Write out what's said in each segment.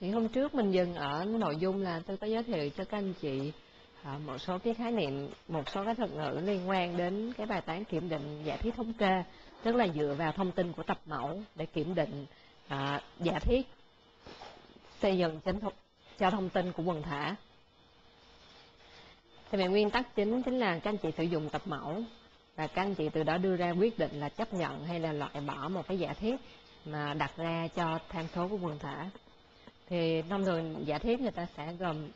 thì hôm trước mình dừng ở nội dung là tôi có giới thiệu cho các anh chị à, một số cái khái niệm một số cái thuật ngữ liên quan đến cái bài toán kiểm định giả thiết thống kê tức là dựa vào thông tin của tập mẫu để kiểm định à, giả thiết xây dựng trên thông, cho thông tin của quần thể. Thì về nguyên tắc chính chính là các anh chị sử dụng tập mẫu và các anh chị từ đó đưa ra quyết định là chấp nhận hay là loại bỏ một cái giả thiết mà đặt ra cho tham số của quần thể thì thông thường giả thiết người ta sẽ gồm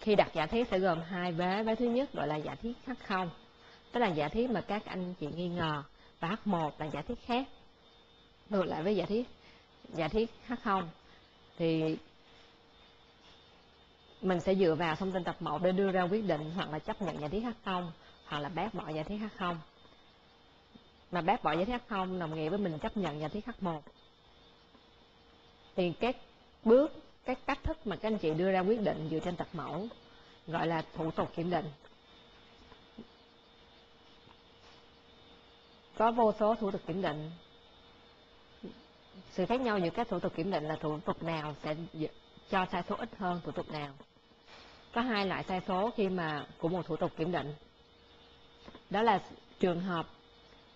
khi đặt giả thiết sẽ gồm hai vế vế thứ nhất gọi là giả thiết h không tức là giả thiết mà các anh chị nghi ngờ và h1 là giả thiết khác ngược lại với giả thiết giả thiết h không thì mình sẽ dựa vào thông tin tập mẫu để đưa ra quyết định hoặc là chấp nhận giả thiết h không hoặc là bác bỏ giả thiết h không mà bác bỏ giả thiết h không đồng nghĩa với mình chấp nhận giả thiết h1 thì các bước, các cách thức mà các anh chị đưa ra quyết định dựa trên tập mẫu, gọi là thủ tục kiểm định. Có vô số thủ tục kiểm định. Sự khác nhau giữa các thủ tục kiểm định là thủ tục nào sẽ cho sai số ít hơn thủ tục nào. Có hai loại sai số khi mà của một thủ tục kiểm định. Đó là trường hợp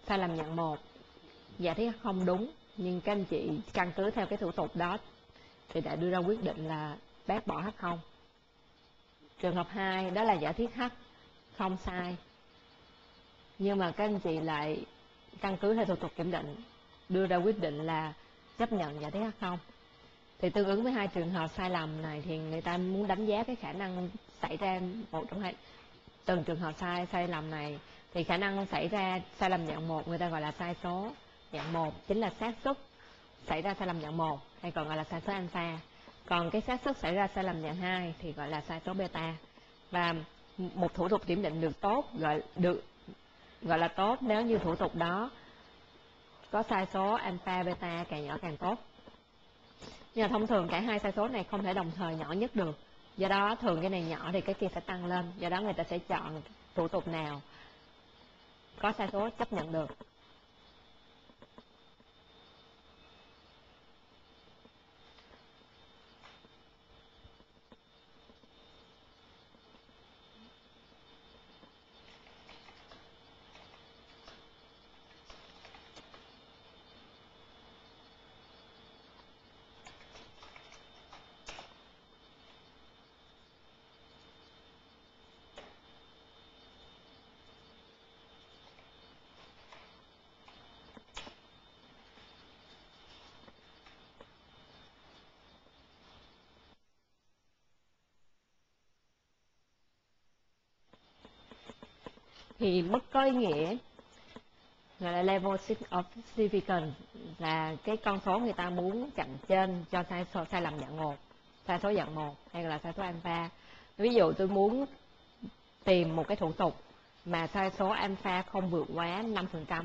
sai lầm nhận một, giả thiết không đúng nhưng các anh chị căn cứ theo cái thủ tục đó thì đã đưa ra quyết định là bác bỏ h không. Trường hợp 2 đó là giả thiết h, không sai. Nhưng mà các anh chị lại căn cứ theo thủ tục kiểm định, đưa ra quyết định là chấp nhận giả thiết h không. Thì tương ứng với hai trường hợp sai lầm này thì người ta muốn đánh giá cái khả năng xảy ra một trong hai, từng trường hợp sai sai lầm này thì khả năng xảy ra sai lầm dạng một người ta gọi là sai số dạng một chính là xác suất xảy ra sai lầm dạng một, hay còn gọi là sai số alpha. Còn cái xác suất xảy ra sai lầm dạng hai thì gọi là sai số beta. Và một thủ tục kiểm định được tốt, gọi, được, gọi là tốt nếu như thủ tục đó có sai số alpha, beta càng nhỏ càng tốt. Nhưng mà thông thường cả hai sai số này không thể đồng thời nhỏ nhất được. Do đó, thường cái này nhỏ thì cái kia sẽ tăng lên. Do đó người ta sẽ chọn thủ tục nào có sai số chấp nhận được. Thì mất có ý nghĩa. Gọi là level of significance là cái con số người ta muốn chặn trên cho sai số, sai lầm dạng một, sai số dạng một hay là sai số alpha. Ví dụ tôi muốn tìm một cái thủ tục mà sai số alpha không vượt quá 5%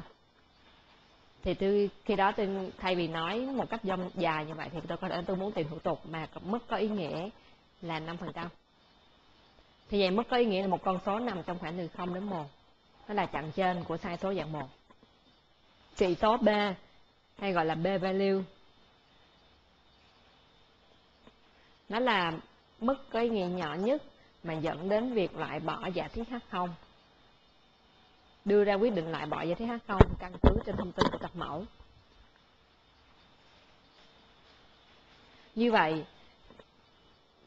thì tôi, khi đó tôi, thay vì nói một cách dông dài như vậy thì tôi có thể, tôi muốn tìm thủ tục mà mức có ý nghĩa là 5% thì vậy mức có ý nghĩa là một con số nằm trong khoảng từ 0 đến 1 nó là chặng trên của sai số dạng 1 trị số B, hay gọi là B value, nó là mức có ý nghĩa nhỏ nhất mà dẫn đến việc loại bỏ giả thiết H0 đưa ra quyết định loại bỏ giả thiết H0 căn cứ trên thông tin của tập mẫu. Như vậy,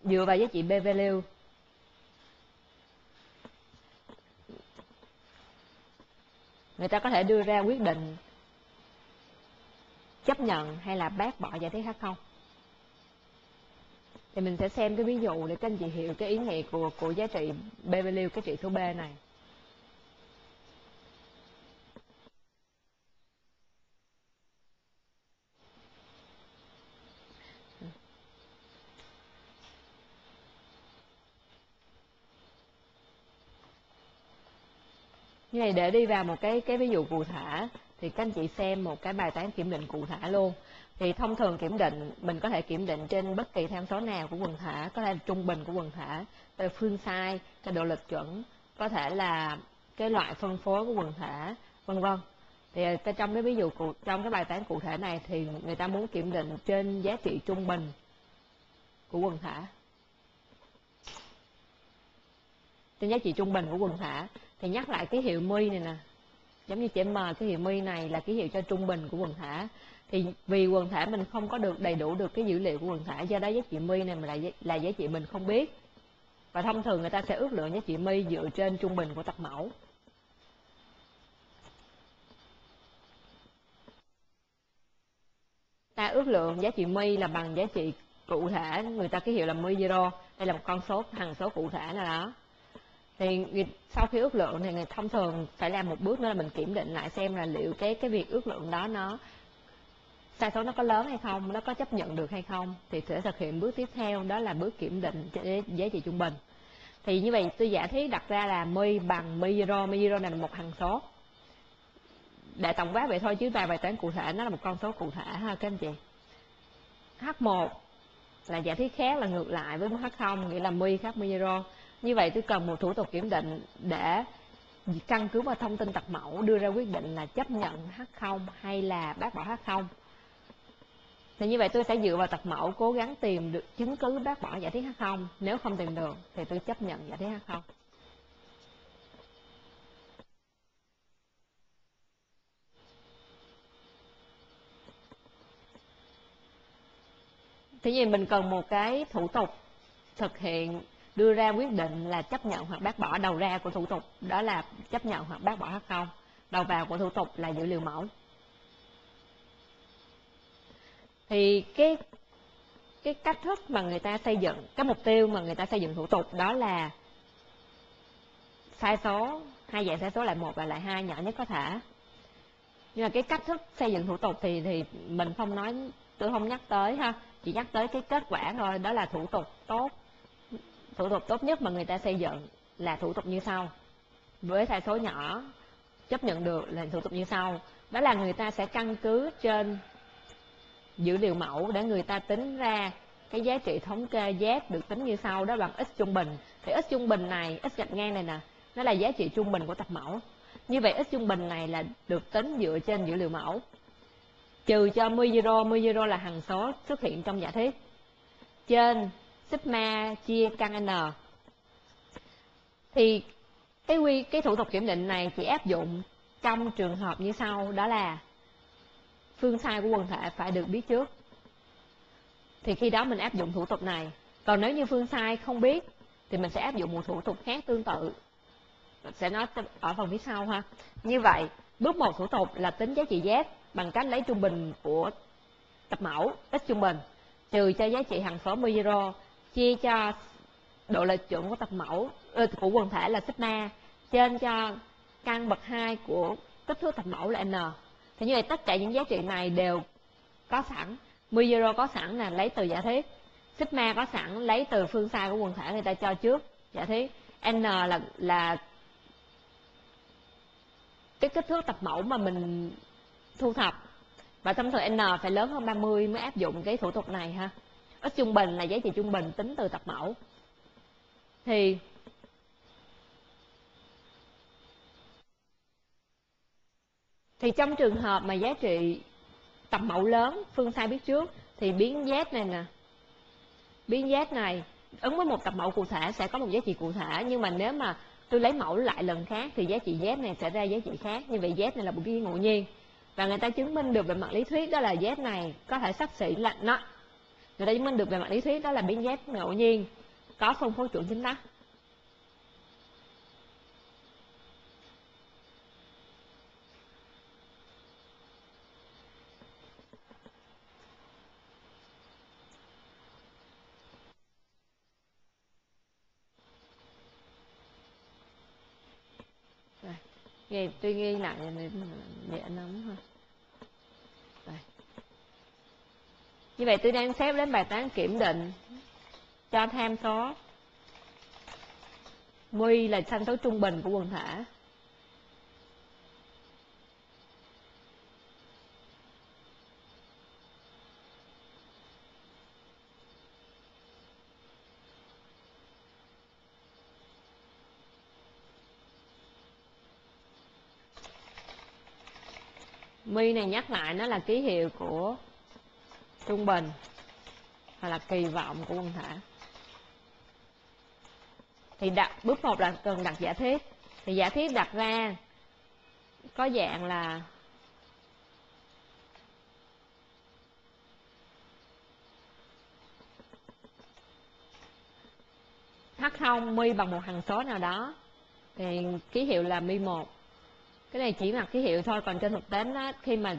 dựa vào giá trị B value người ta có thể đưa ra quyết định chấp nhận hay là bác bỏ giả thiết khác không? Thì mình sẽ xem cái ví dụ để các anh chị hiểu cái ý nghĩa của của giá trị b value cái trị số b này. Này để đi vào một cái cái ví dụ cụ thể, thì các anh chị xem một cái bài toán kiểm định cụ thể luôn. Thì thông thường kiểm định, mình có thể kiểm định trên bất kỳ tham số nào của quần thể, có thể là trung bình của quần thể là phương sai cái độ lệch chuẩn, có thể là cái loại phân phối của quần thể, vân vân. Thì ờ, trong cái ví dụ trong cái bài toán cụ thể này thì người ta muốn kiểm định trên giá trị trung bình của quần thể. Trên giá trị trung bình của quần thể. Thì nhắc lại ký hiệu mi này nè. Giống như chữ m, ký hiệu mi này là ký hiệu cho trung bình của quần thể. Thì vì quần thể mình không có được đầy đủ được cái dữ liệu của quần thể, do đó giá trị mi này là là giá trị mình không biết. Và thông thường người ta sẽ ước lượng giá trị mi dựa trên trung bình của tập mẫu. Ta ước lượng giá trị mi là bằng giá trị cụ thể. Người ta ký hiệu là mi zero. Đây là một con số hằng số cụ thể nào đó thì sau khi ước lượng thì người, thông thường phải làm một bước nữa là mình kiểm định lại xem là liệu cái cái việc ước lượng đó nó sai số nó có lớn hay không, nó có chấp nhận được hay không, thì sẽ thực hiện bước tiếp theo, đó là bước kiểm định giá trị trung bình. Thì như vậy tôi giả thiết đặt ra là mi bằng mi zero mi zero này là một hằng số. Để tổng quát vậy thôi chứ bài bài toán cụ thể, nó là một con số cụ thể ha, các anh chị. H1 là giả thiết khác là ngược lại với h0 nghĩa là mi khác mi zero như vậy tôi cần một thủ tục kiểm định để căn cứ vào thông tin tập mẫu đưa ra quyết định là chấp nhận H0 hay là bác bỏ H0 thì như vậy tôi sẽ dựa vào tập mẫu cố gắng tìm được, chứng cứ bác bỏ giả thiết H0 nếu không tìm được thì tôi chấp nhận giả thiết H0 Thế vì mình cần một cái thủ tục thực hiện đưa ra quyết định là chấp nhận hoặc bác bỏ, đầu ra của thủ tục đó là chấp nhận hoặc bác bỏ hay không. Đầu vào của thủ tục là dữ liệu mẫu. Thì cái cái cách thức mà người ta xây dựng, cái mục tiêu mà người ta xây dựng thủ tục đó là sai số, hai dạng sai số lại một và lại hai, nhỏ nhất có thể. Nhưng mà cái cách thức xây dựng thủ tục thì thì mình không nói, tôi không nhắc tới ha. Chỉ nhắc tới cái kết quả thôi, đó là thủ tục tốt thủ tục tốt nhất mà người ta xây dựng là thủ tục như sau. Với sai số nhỏ, chấp nhận được là thủ tục như sau. Đó là người ta sẽ căn cứ trên dữ liệu mẫu để người ta tính ra cái giá trị thống kê z được tính như sau. Đó bằng x trung bình. Thì x trung bình này, x gạch ngang này nè, nó là giá trị trung bình của tập mẫu. Như vậy x trung bình này là được tính dựa trên dữ liệu mẫu. Trừ cho mu zero mu zero là hằng số xuất hiện trong giả thiết trên sigma chia căn n. Thì cái quy, cái thủ tục kiểm định này chỉ áp dụng trong trường hợp như sau, đó là phương sai của quần thể phải được biết trước. Thì khi đó mình áp dụng thủ tục này. Còn nếu như phương sai không biết, thì mình sẽ áp dụng một thủ tục khác tương tự. Sẽ nói ở phần phía sau ha. Như vậy, bước một thủ tục là tính giá trị z bằng cách lấy trung bình của tập mẫu x trung bình, trừ cho giá trị hằng số mu zero chia cho độ lệch chuẩn của tập mẫu ờ, của quần thể là sigma trên cho căn bậc 2 của kích thước tập mẫu là n. Thì như vậy tất cả những giá trị này đều có sẵn. Mu zero có sẵn là lấy từ giả thiết sigma có sẵn, lấy từ phương sai của quần thể người ta cho trước, giả thiết n là là cái kích thước tập mẫu mà mình thu thập. Và thông thường n phải lớn hơn 30 mới áp dụng cái thủ tục này ha x trung bình là giá trị trung bình tính từ tập mẫu. Thì thì trong trường hợp mà giá trị tập mẫu lớn, phương sai biết trước, thì biến z này nè, biến z này, ứng với một tập mẫu cụ thể sẽ có một giá trị cụ thể. Nhưng mà nếu mà tôi lấy mẫu lại lần khác, thì giá trị z này sẽ ra giá trị khác. Như vậy z này là một cái ngẫu nhiên. Và người ta chứng minh được về mặt lý thuyết đó là z này có thể sắp xỉ là nó người ta chứng minh được về mặt lý thuyết đó là biến z ngẫu nhiên, có phân phối chuẩn chính tắc Vậy tôi ghi lại nhẹ lắm thôi Như vậy tôi đang xếp đến bài toán kiểm định cho tham số. Nguy là tham số trung bình của quần thể. Mi này nhắc lại nó là ký hiệu của trung bình hoặc là kỳ vọng của quần thể. Thì đặt, bước một là cần đặt giả thiết thì giả thiết đặt ra có dạng là h không mi bằng một hằng số nào đó. Thì ký hiệu là mi một. Cái này chỉ là ký hiệu thôi, còn trên thực tế nó, khi mà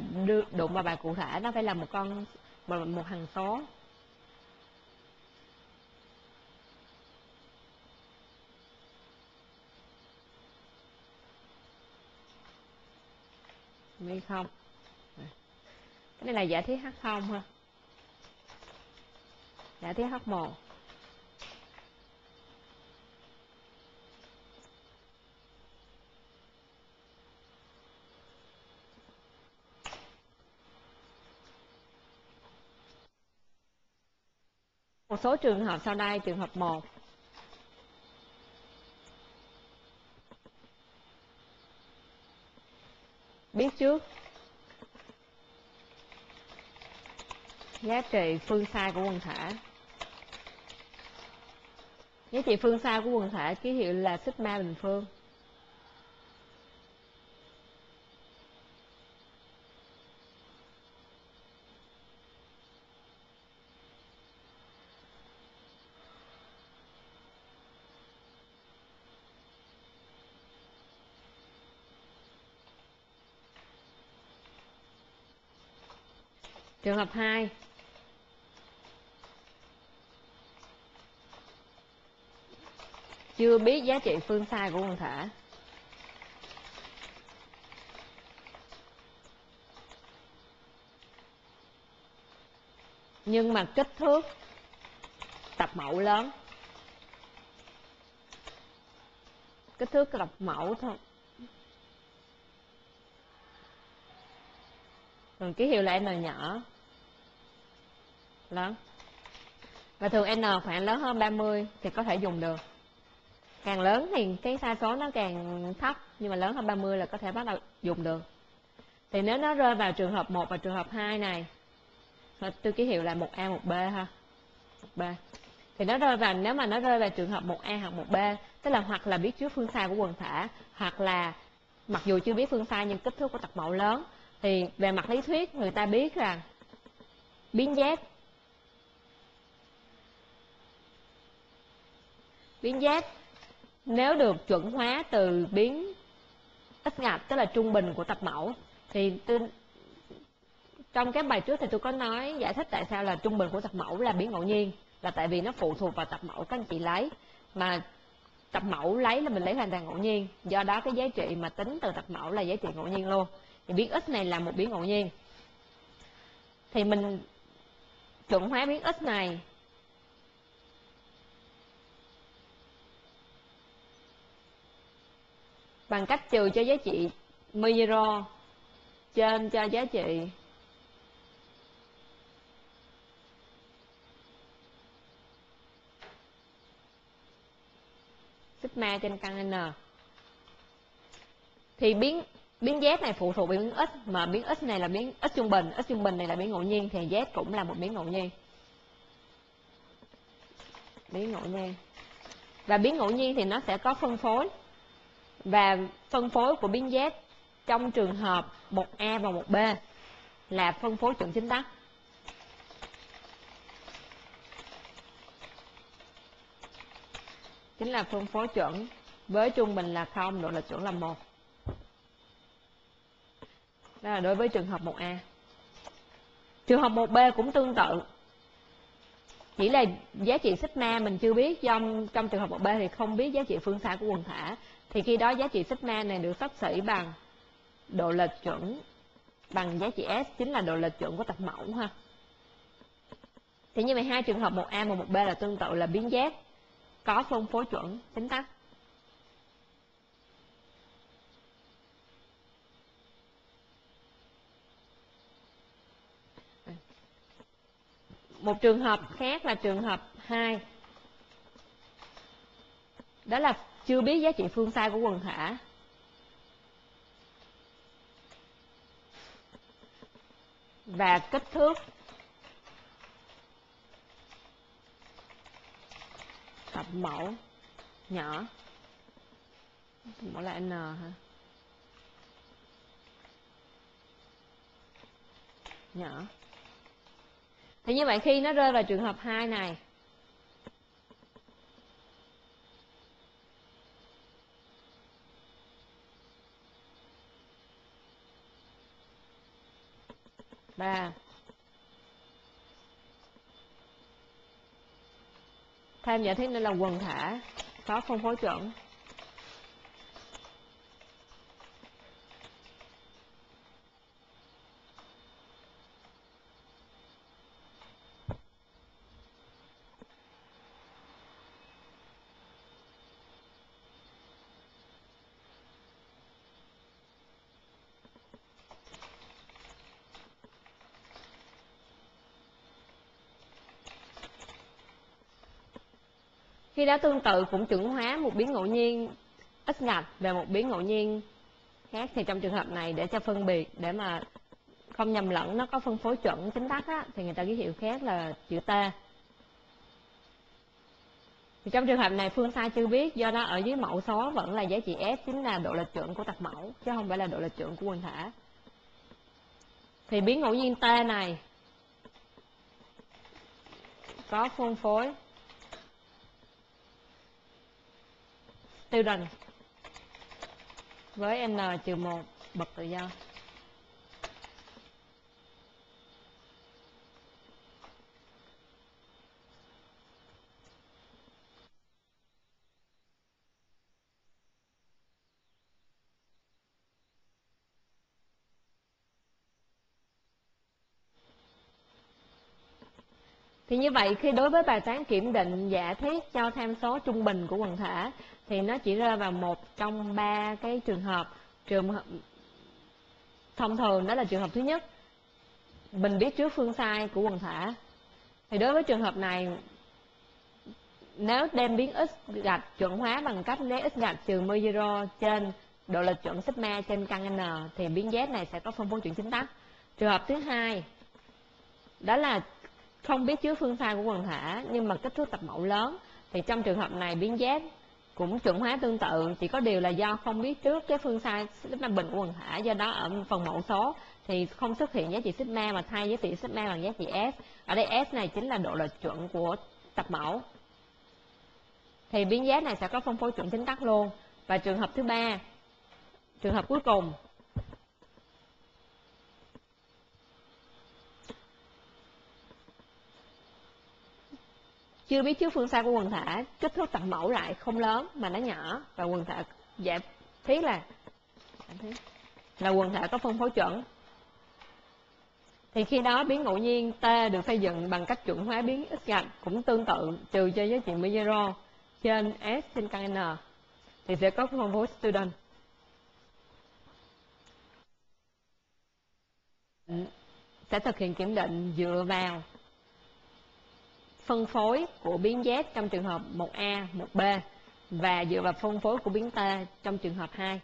đụng vào bài cụ thể, nó phải là một con một, một hàng số mi không? Cái này là giả thiết h không ha? Giả thiết h một. Một số trường hợp sau đây, trường hợp 1 biết trước. Giá trị phương sai của quần thể. Giá trị phương sai của quần thể ký hiệu là sigma bình phương. Trường hợp 2 Chưa biết giá trị phương sai của quần thể Nhưng mà kích thước tập mẫu lớn. Kích thước tập mẫu thôi. Còn ký hiệu là n nhỏ. Lớn. Và thường n khoảng lớn hơn 30 thì có thể dùng được. Càng lớn thì cái sai số nó càng thấp, nhưng mà lớn hơn 30 là có thể bắt đầu dùng được. Thì nếu nó rơi vào trường hợp 1 và trường hợp 2 này tôi ký hiệu là một A, một B ha. Một B. Thì nó rơi vào, nếu mà nó rơi vào trường hợp một A hoặc một B, tức là hoặc là biết trước phương sai của quần thể, hoặc là mặc dù chưa biết phương sai nhưng kích thước của tập mẫu lớn thì về mặt lý thuyết người ta biết rằng biến giác. Biến giác nếu được chuẩn hóa từ biến ít ngạch tức là trung bình của tập mẫu thì tôi, trong cái bài trước thì tôi có nói giải thích tại sao là trung bình của tập mẫu là biến ngẫu nhiên là tại vì nó phụ thuộc vào tập mẫu các anh chị lấy. Mà tập mẫu lấy là mình lấy hoàn toàn ngẫu nhiên do đó cái giá trị mà tính từ tập mẫu là giá trị ngẫu nhiên luôn thì biến x này là một biến ngẫu nhiên. Thì mình chuẩn hóa biến x này. Bằng cách trừ cho giá trị miro trên cho giá trị. Sigma trên căn n. Thì biến biến z này phụ thuộc biến x, mà biến x này là biến x trung bình, x trung bình này là biến ngẫu nhiên, thì z cũng là một biến ngẫu nhiên. Biến ngẫu nhiên. Và biến ngẫu nhiên thì nó sẽ có phân phối. Và phân phối của biến z trong trường hợp một a và một b là phân phối chuẩn chính tắc chính là phân phối chuẩn với trung bình là không, độ lệch chuẩn là một đó là đối với trường hợp 1A trường hợp 1B cũng tương tự. Chỉ là giá trị sigma mình chưa biết trong trong trường hợp 1B thì không biết giá trị phương xa của quần thể. Thì khi đó giá trị sigma này được sắp xỉ bằng độ lệch chuẩn, bằng giá trị S, chính là độ lệch chuẩn của tập mẫu ha. Thì như vậy hai trường hợp 1A và 1B là tương tự là biến giác, có phân phối chuẩn, tính tắc một trường hợp khác là trường hợp 2 đó là chưa biết giá trị phương sai của quần thể. Và kích thước. Tập mẫu nhỏ. Mẫu là n hả? Nhỏ thì như vậy khi nó rơi vào trường hợp 2 này, ba thêm giả thiết đây là quần thể, có phân phối chuẩn. Khi đã tương tự cũng chuẩn hóa một biến ngẫu nhiên x ngạch về một biến ngẫu nhiên khác. Thì trong trường hợp này để cho phân biệt để mà không nhầm lẫn nó có phân phối chuẩn chính tắc á, thì người ta ký hiệu khác là chữ T. Thì trong trường hợp này phương sai chưa biết do đó ở dưới mẫu số vẫn là giá trị S chính là độ lệch chuẩn của tập mẫu chứ không phải là độ lệch chuẩn của quần thể. Thì biến ngẫu nhiên T này có phân phối student với n trừ 1 bậc tự do. Thì như vậy, khi đối với bài toán kiểm định giả thiết cho tham số trung bình của quần thể thì nó chỉ rơi vào một trong ba cái trường hợp. Trường hợp, thông thường đó là trường hợp thứ nhất. Mình biết trước phương sai của quần thể. Thì đối với trường hợp này, nếu đem biến x gạch chuẩn hóa bằng cách lấy x gạch trừ mơ zero trên độ lệch chuẩn sigma trên căn n, thì biến z này sẽ có phân phối chuẩn chính tắc trường hợp thứ hai, đó là không biết trước phương sai của quần thể, nhưng mà kích thước tập mẫu lớn, thì trong trường hợp này biến z cũng chuẩn hóa tương tự, chỉ có điều là do không biết trước cái phương sai sigma bình của quần thể, do đó ở phần mẫu số thì không xuất hiện giá trị sigma mà thay giá trị sigma bằng giá trị s. Ở đây s này chính là độ lệch chuẩn của tập mẫu. Thì biến giá này sẽ có phân phối chuẩn chính tắc luôn. Và trường hợp thứ ba, trường hợp cuối cùng chưa biết trước phương xa của quần thể, kích thước tập mẫu lại không lớn mà nó nhỏ. Và quần thể giả thiết là là quần thể có phân phối chuẩn. Thì khi đó biến ngẫu nhiên T được xây dựng bằng cách chuẩn hóa biến x gạch cũng tương tự trừ cho giá trị mũ zero trên S trên căn N. Thì sẽ có phân phối student. Sẽ thực hiện kiểm định dựa vào phân phối của biến Z trong trường hợp 1A, 1B và dựa vào phân phối của biến T trong trường hợp 2.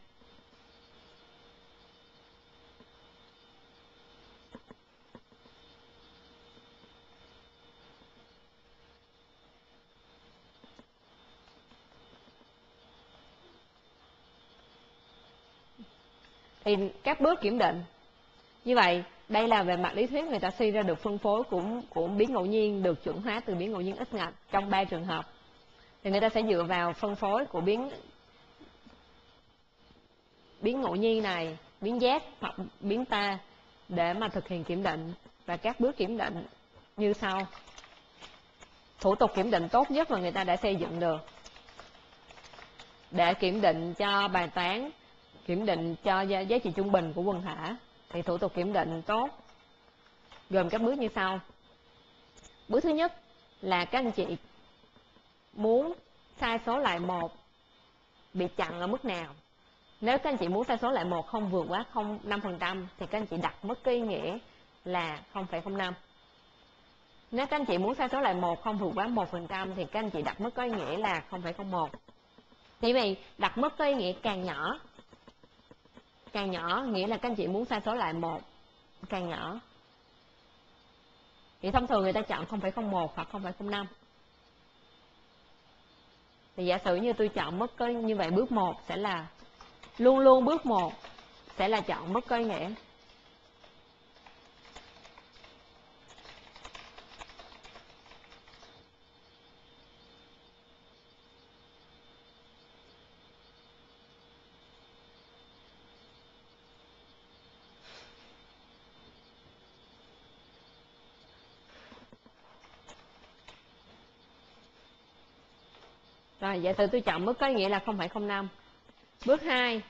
Thì các bước kiểm định như vậy đây là về mặt lý thuyết, người ta suy ra được phân phối của của biến ngẫu nhiên, được chuẩn hóa từ biến ngẫu nhiên ít ngạch trong ba trường hợp. Thì người ta sẽ dựa vào phân phối của biến biến ngẫu nhiên này, biến z hoặc biến ta để mà thực hiện kiểm định. Và các bước kiểm định như sau. Thủ tục kiểm định tốt nhất mà người ta đã xây dựng được. Để kiểm định cho bài toán, kiểm định cho giá trị trung bình của quần thể thì thủ tục kiểm định tốt. Gồm các bước như sau. Bước thứ nhất là các anh chị muốn sai số lại một bị chặn ở mức nào. Nếu các anh chị muốn sai số lại một không vượt quá không năm phần trăm thì các anh chị đặt mức cái nghĩa là 0,05 nếu các anh chị muốn sai số lại một không vượt quá một phần trăm thì các anh chị đặt mức có ý nghĩa là 0,01 thì vì đặt mức có ý nghĩa càng nhỏ càng nhỏ nghĩa là các anh chị muốn sai số lại một càng nhỏ. Thì thông thường người ta chọn 0,01 hoặc 0,05 thì giả sử như tôi chọn mức có như vậy bước 1 sẽ là luôn luôn bước 1 sẽ là chọn mức có nghĩa. Rồi, vậy từ tôi chọn bước có nghĩa là 0,05. Bước 2.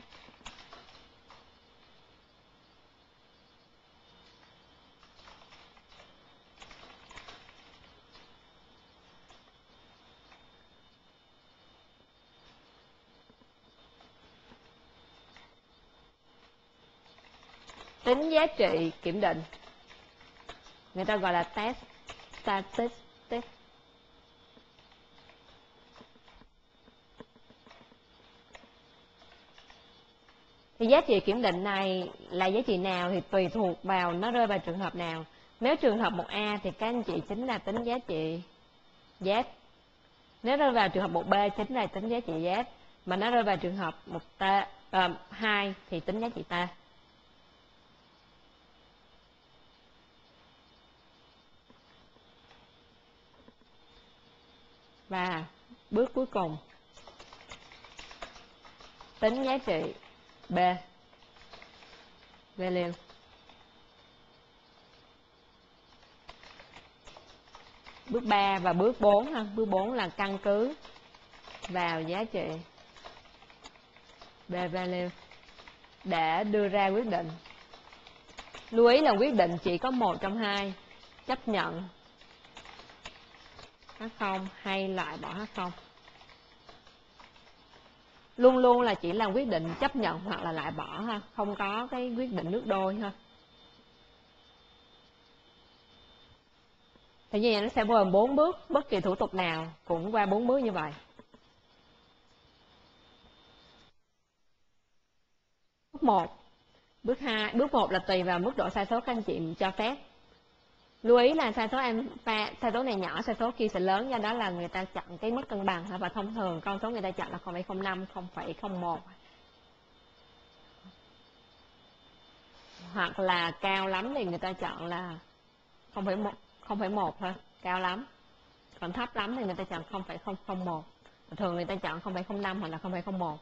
Tính giá trị kiểm định. Người ta gọi là test statistics thì giá trị kiểm định này là giá trị nào thì tùy thuộc vào nó rơi vào trường hợp nào. Nếu trường hợp 1A thì các anh chị chính là tính giá trị Z. Nếu rơi vào trường hợp 1B chính là tính giá trị Z. Mà nó rơi vào trường hợp 1T à, 2 thì tính giá trị T. Và bước cuối cùng. Tính giá trị B. Value bước 3 và bước 4 ha. Bước 4 là căn cứ vào giá trị. B value để đưa ra quyết định. Lưu ý là quyết định chỉ có một trong hai. Chấp nhận. H0 hay loại bỏ H0 luôn luôn là chỉ là quyết định chấp nhận hoặc là lại bỏ ha, không có cái quyết định nước đôi ha. Thì như vậy nó sẽ gồm bốn bước, bất kỳ thủ tục nào cũng qua bốn bước như vậy. Bước một. Bước hai, bước một là tùy vào mức độ sai số các anh chị cho phép lưu ý là sai số em sai số này nhỏ sai số kia sẽ lớn do đó là người ta chọn cái mức cân bằng và thông thường con số người ta chọn là 0,05 0,01 hoặc là cao lắm thì người ta chọn là 0,1 0,1 thôi cao lắm. Còn thấp lắm thì người ta chọn 0,001 thường người ta chọn 0,05 hoặc là 0,01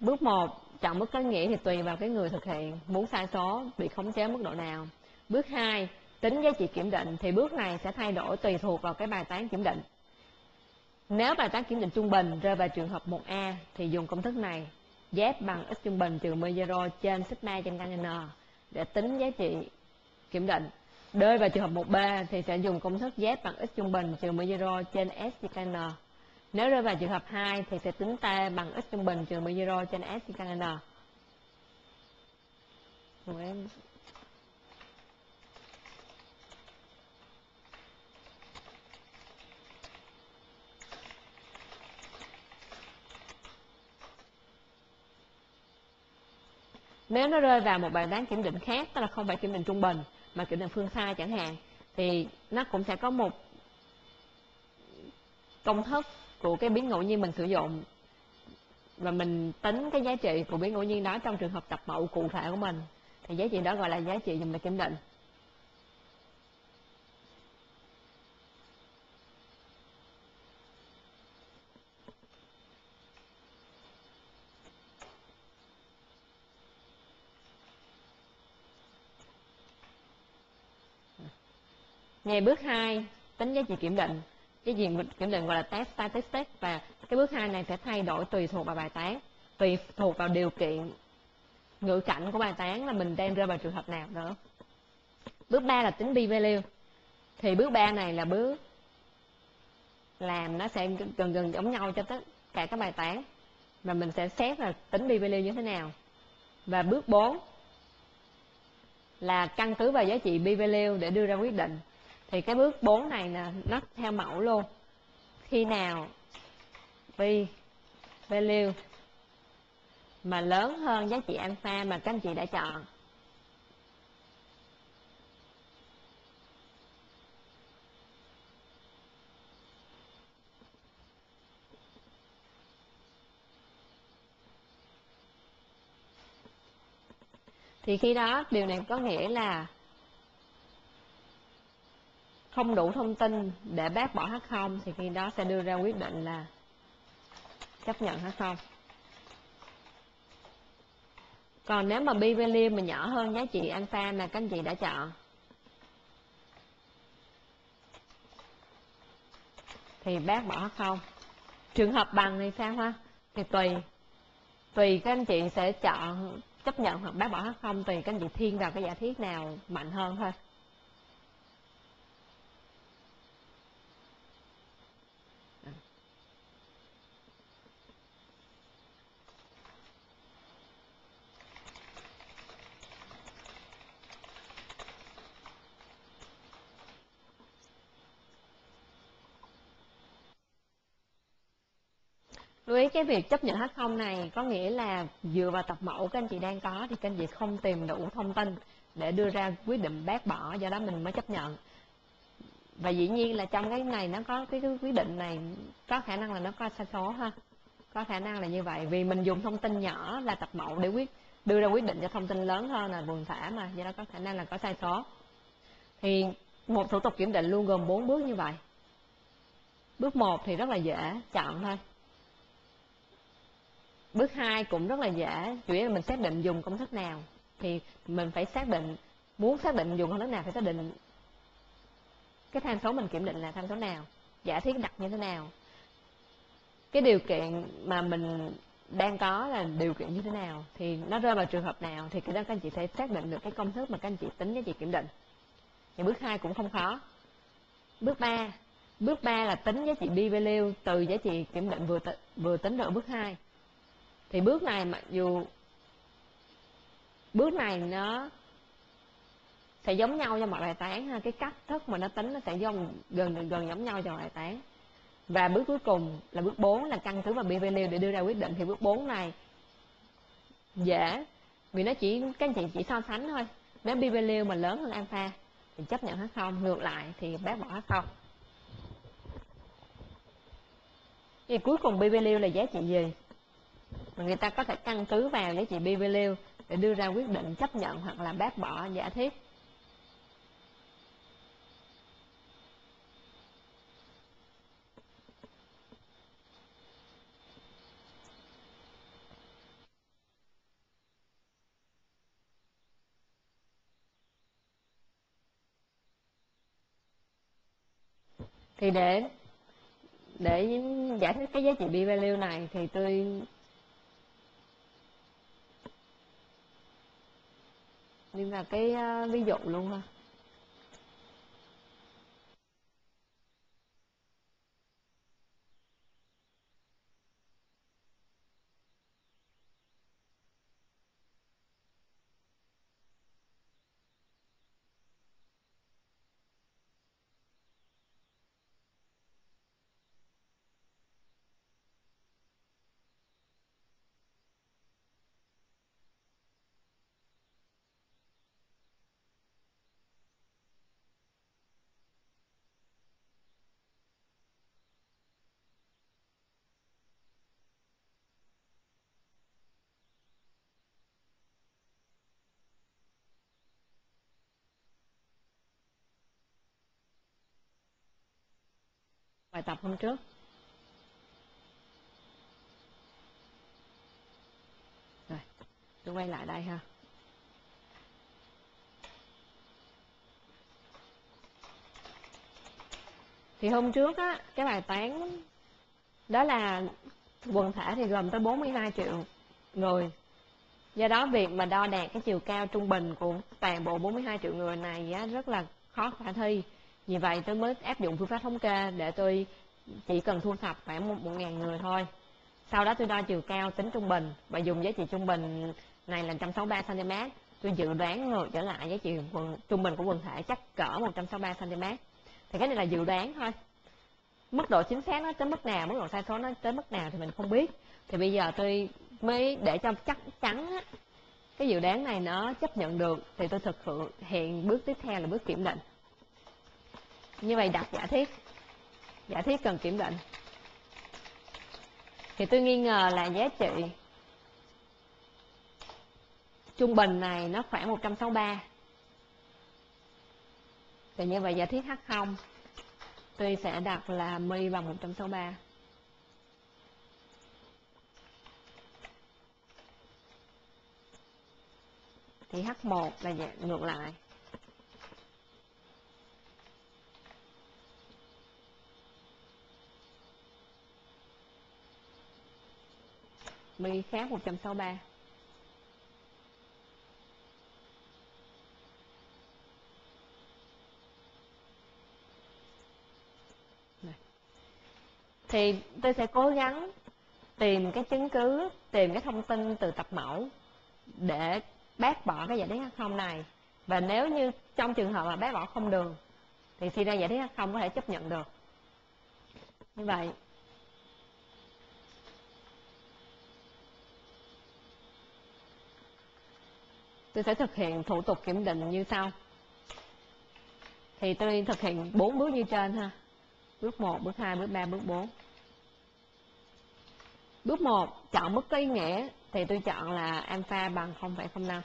bước 1 chọn mức có nghĩa thì tùy vào cái người thực hiện. Muốn sai số bị khống chế mức độ nào. Bước 2, tính giá trị kiểm định thì bước này sẽ thay đổi tùy thuộc vào cái bài toán kiểm định. Nếu bài toán kiểm định trung bình rơi vào trường hợp 1A thì dùng công thức này Z bằng x trung bình trừ M0 trên sigma trên căn N để tính giá trị kiểm định. Rơi vào trường hợp 1B thì sẽ dùng công thức Z bằng x trung bình trừ M0 trên S trên căn N. Nếu rơi vào trường hợp 2 thì sẽ tính T bằng x trung bình trừ M0 trên S trên căn N. nếu nó rơi vào một bài toán kiểm định khác, tức là không phải kiểm định trung bình, mà kiểm định phương xa chẳng hạn, thì nó cũng sẽ có một công thức của cái biến ngẫu nhiên mình sử dụng. Và mình tính cái giá trị của biến ngẫu nhiên đó trong trường hợp tập mẫu cụ thể của mình. Thì giá trị đó gọi là giá trị dùng để kiểm định. Ngày bước 2 tính giá trị kiểm định. Cái gì kiểm định gọi là test statistics và cái bước 2 này sẽ thay đổi tùy thuộc vào bài toán, tùy thuộc vào điều kiện ngữ cảnh của bài toán là mình đang rơi vào trường hợp nào nữa. Bước 3 là tính p-value. Thì bước 3 này là bước làm nó sẽ gần gần giống nhau cho tất cả các bài toán và mình sẽ xét là tính p-value như thế nào. Và bước 4 là căn cứ vào giá trị p-value để đưa ra quyết định thì cái bước 4 này là nó theo mẫu luôn. Khi nào p value mà lớn hơn giá trị alpha mà các anh chị đã chọn? Thì khi đó, điều này có nghĩa là không đủ thông tin để bác bỏ h không, thì khi đó sẽ đưa ra quyết định là chấp nhận h không. Còn nếu mà b value mà nhỏ hơn giá trị alpha mà các anh chị đã chọn? Thì bác bỏ không. Trường hợp bằng thì sao ha? Thì tùy. Tùy các anh chị sẽ chọn chấp nhận hoặc bác bỏ hay không, tùy các anh chị thiên vào cái giả thiết nào mạnh hơn thôi. Lưu ý cái việc chấp nhận hết không này có nghĩa là dựa vào tập mẫu các anh chị đang có thì các anh chị không tìm đủ thông tin để đưa ra quyết định bác bỏ do đó mình mới chấp nhận. Và dĩ nhiên là trong cái này nó có cái, cái quyết định này có khả năng là nó có sai số ha. Có khả năng là như vậy vì mình dùng thông tin nhỏ là tập mẫu để quyết đưa ra quyết định cho thông tin lớn hơn là buồn thả mà do đó có khả năng là có sai số. Thì một thủ tục kiểm định luôn gồm 4 bước như vậy. Bước 1 thì rất là dễ chọn thôi bước hai cũng rất là dễ, chủ yếu là mình xác định dùng công thức nào. Thì mình phải xác định, muốn xác định dùng công thức nào phải xác định cái tham số mình kiểm định là tham số nào, giả thiết đặt như thế nào. Cái điều kiện mà mình đang có là điều kiện như thế nào, thì nó rơi vào trường hợp nào thì cái đó các anh chị sẽ xác định được cái công thức mà các anh chị tính giá trị kiểm định. Thì bước hai cũng không khó. Bước ba bước ba là tính giá trị b value từ giá trị kiểm định vừa vừa tính được bước hai thì bước này mặc dù bước này nó sẽ giống nhau cho mọi bài tán ha. Cái cách thức mà nó tính nó sẽ giống, gần gần giống nhau cho mọi bài tán. Và bước cuối cùng là bước 4 là căn cứ vào b value để đưa ra quyết định. Thì bước 4 này dễ, vì nó chỉ, các anh chị chỉ so sánh thôi. Nếu b value mà lớn hơn alpha thì chấp nhận hết không? Ngược lại thì bác bỏ hết không? Thì cuối cùng b value là giá trị gì? Mà người ta có thể căn cứ vào giá trị bi value để đưa ra quyết định chấp nhận hoặc là bác bỏ giả thiết. Thì để để giải thích cái giá trị b value này thì tôi nhưng mà cái uh, ví dụ luôn ha. Bài tập hôm trước. Rồi tôi quay lại đây ha. Thì hôm trước á cái bài toán đó là quần thể thì gồm tới 42 triệu người. Do đó việc mà đo đạt cái chiều cao trung bình của toàn bộ 42 triệu người này á, rất là khó khả thi vì vậy tôi mới áp dụng phương pháp thống kê để tôi chỉ cần thu thập khoảng một, một ngàn người thôi. Sau đó tôi đo chiều cao tính trung bình và dùng giá trị trung bình này là 163 cm tôi dự đoán ngược trở lại giá trị quần, trung bình của quần thể chắc cỡ 163 cm thì cái này là dự đoán thôi. Mức độ chính xác nó tới mức nào mức độ sai số nó tới mức nào thì mình không biết. Thì bây giờ tôi mới để cho chắc chắn á, cái dự đoán này nó chấp nhận được thì tôi thực hiện bước tiếp theo là bước kiểm định như vậy đặt giả thiết. Giả thiết cần kiểm định. Thì tôi nghi ngờ là giá trị trung bình này nó khoảng 163 thì như vậy giả thiết H0 tôi sẽ đặt là mi bằng 163 thì H1 là ngược lại. Mi khác 163 thì tôi sẽ cố gắng tìm cái chứng cứ, tìm cái thông tin từ tập mẫu để bác bỏ cái giải thuyết không này. Và nếu như trong trường hợp mà bác bỏ không được, thì suy ra giải thuyết không có thể chấp nhận được. Như vậy tôi sẽ thực hiện thủ tục kiểm định như sau. Thì tôi thực hiện bốn bước như trên ha. Bước 1, bước 2, bước 3, bước 4 bước 1 chọn mức có ý nghĩa thì tôi chọn là alpha bằng 0,05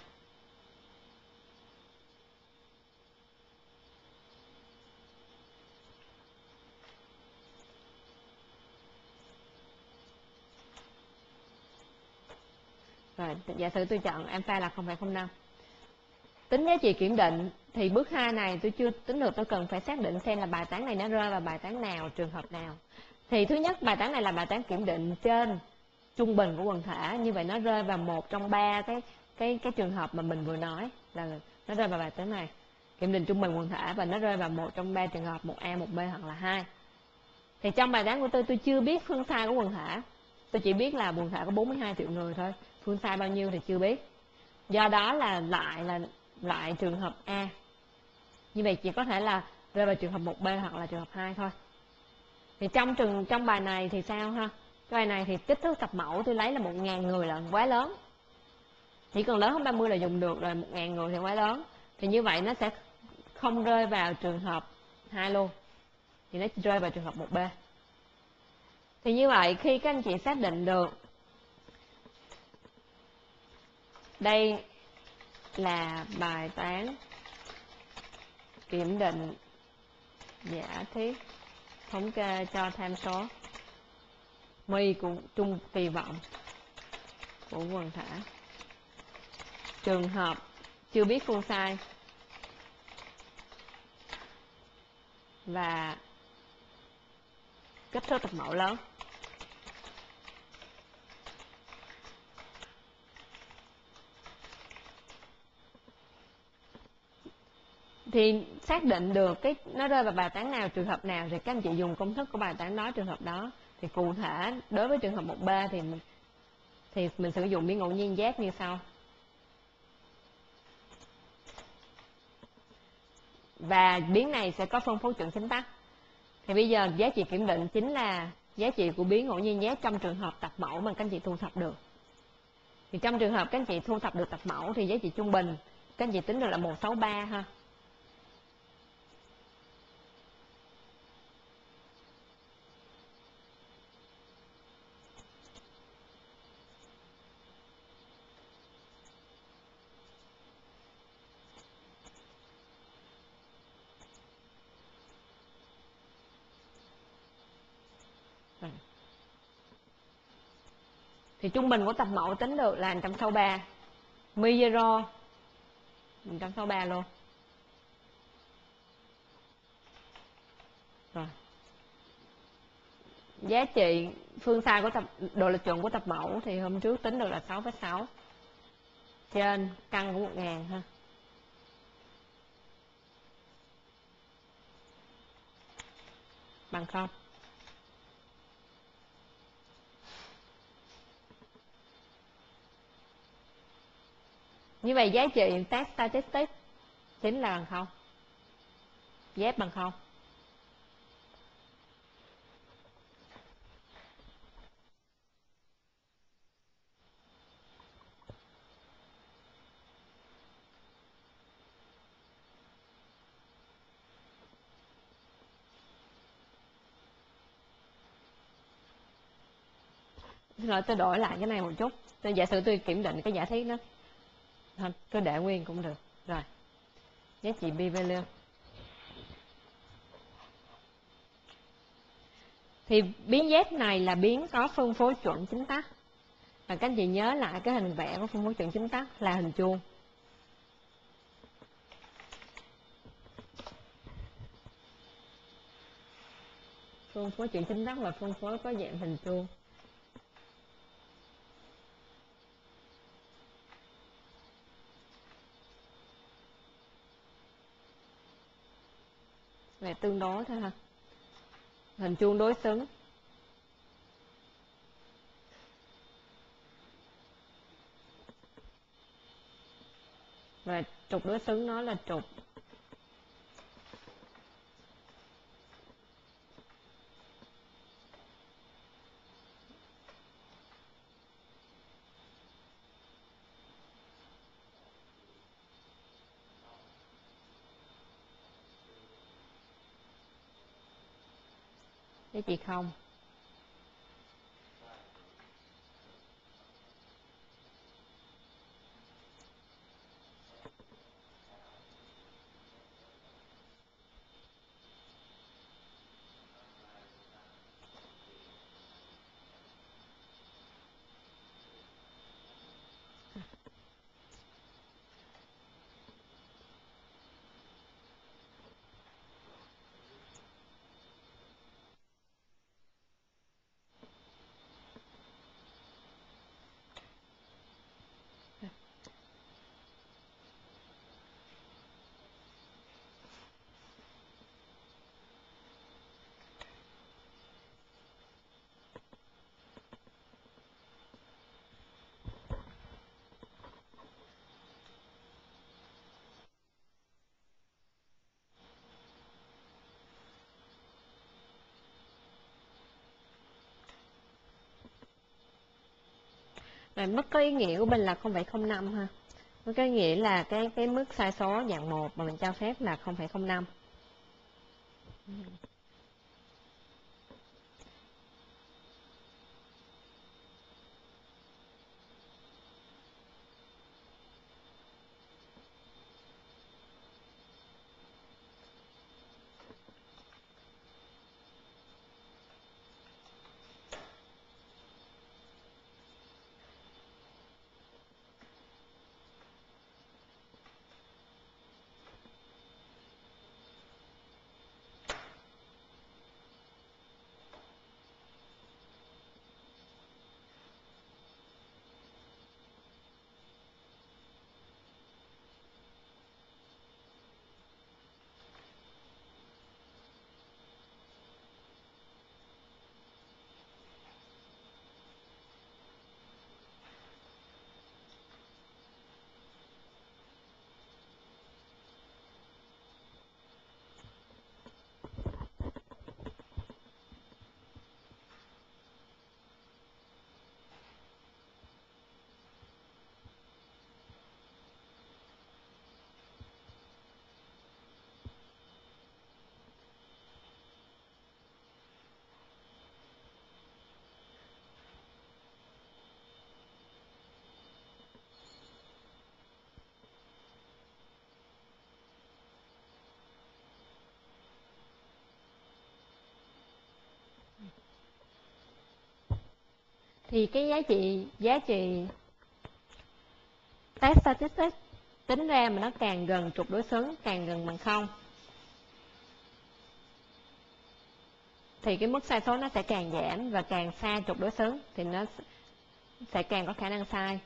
Dạ, dạ Giả sử tôi chọn alpha là 0,05 tính giá trị kiểm định thì bước 2 này tôi chưa tính được tôi cần phải xác định xem là bài toán này nó rơi vào bài toán nào trường hợp nào. Thì thứ nhất bài toán này là bài toán kiểm định trên trung bình của quần thể như vậy nó rơi vào một trong ba cái cái cái trường hợp mà mình vừa nói là nó rơi vào bài toán này. Kiểm định trung bình quần thể và nó rơi vào một trong ba trường hợp một a một b hoặc là hai. Thì trong bài toán của tôi tôi chưa biết phương sai của quần thể. Tôi chỉ biết là quần thể có 42 triệu người thôi phương sai bao nhiêu thì chưa biết. Do đó là lại là lại trường hợp A. Như vậy chỉ có thể là rơi vào trường hợp 1B hoặc là trường hợp 2 thôi. Thì trong trường, trong bài này thì sao ha? Cái bài này thì kích thước tập mẫu, tôi lấy là 1.000 người là quá lớn. Chỉ cần lớn hơn 30 là dùng được rồi 1.000 người thì quá lớn. Thì như vậy nó sẽ không rơi vào trường hợp 2 luôn. Thì nó rơi vào trường hợp 1B thì như vậy khi các anh chị xác định được đây là bài toán kiểm định giả thiết thống kê cho tham số. Mi cũng trung kỳ vọng của quần thể trường hợp chưa biết phương sai và kích thước tập mẫu lớn. Thì xác định được cái nó rơi vào bài toán nào trường hợp nào thì các anh chị dùng công thức của bài toán đó trường hợp đó. Thì cụ thể đối với trường hợp 1B thì mình, thì mình sử dụng biến ngẫu nhiên Z như sau. Và biến này sẽ có phân phối chuẩn chính tắc. Thì bây giờ giá trị kiểm định chính là giá trị của biến ngẫu nhiên Z trong trường hợp tập mẫu mà các anh chị thu thập được. Thì trong trường hợp các anh chị thu thập được tập mẫu thì giá trị trung bình các anh chị tính được là 163 ha. Thì trung bình của tập mẫu tính được là 163 mi 163 luôn. Rồi. Giá trị phương sai của tập độ lệch chuẩn của tập mẫu thì hôm trước tính được là 6,6 trên căn của 1000 ha. Bằng không. Như vậy giá trị test statistic chính là bằng không? Z bằng không? Xin lỗi tôi đổi lại cái này một chút. Tôi giả sử tôi kiểm định cái giả thiết đó. Thôi, cứ để nguyên cũng được. Rồi. Giá trị B value. Thì biến Z này là biến có phân phối chuẩn chính tắc. Và các anh chị nhớ lại cái hình vẽ của phân phối chuẩn chính tắc là hình chuông. phân phối chuẩn chính tắc và phân phối có dạng hình chuông. Này tương đối thôi ha. Hình chuông đối xứng. Và trục đối xứng nó là trục. Cái không? Rồi mức có ý nghĩa của mình là 0,05 ha. Mức có ý nghĩa là cái cái mức sai số dạng 1 mà mình cho phép là 0,05 thì cái giá trị giá trị test statistics tính ra mà nó càng gần trục đối xứng, càng gần bằng không. Thì cái mức sai số nó sẽ càng giảm và càng xa trục đối xứng thì nó sẽ càng có khả năng sai.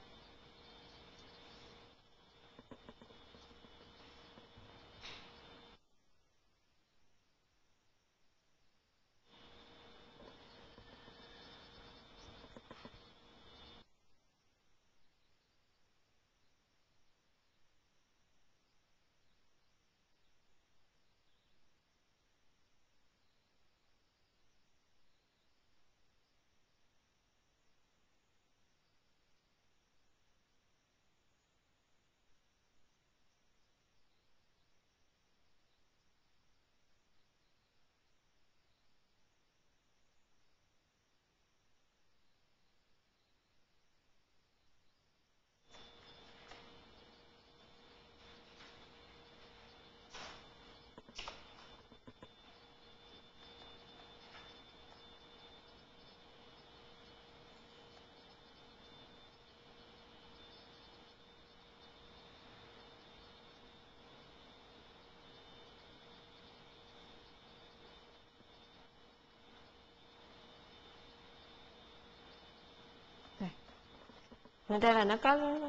Người ra là nó có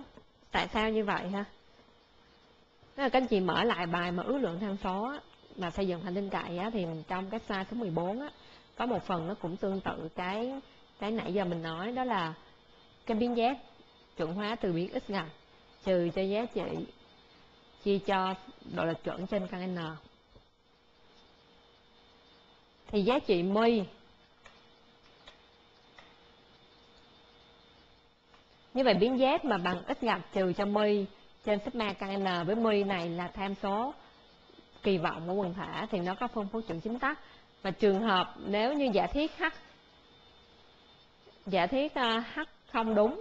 tại sao như vậy ha? Tức là các anh chị mở lại bài mà ước lượng tham số á, mà xây dựng hành tinh cậy á, thì trong cái slide số 14 á, có một phần nó cũng tương tự cái cái nãy giờ mình nói đó là cái biến z chuẩn hóa từ biến x ngầm trừ cho giá trị chia cho độ lệch chuẩn trên căn n. Thì giá trị mi như vậy biến z mà bằng x ngập trừ cho mi trên sigma căn n với mi này là tham số kỳ vọng của quần thể, thì nó có phân phối chuẩn chính tắc. Và trường hợp nếu như giả thiết h, giả thiết ờ, h không đúng,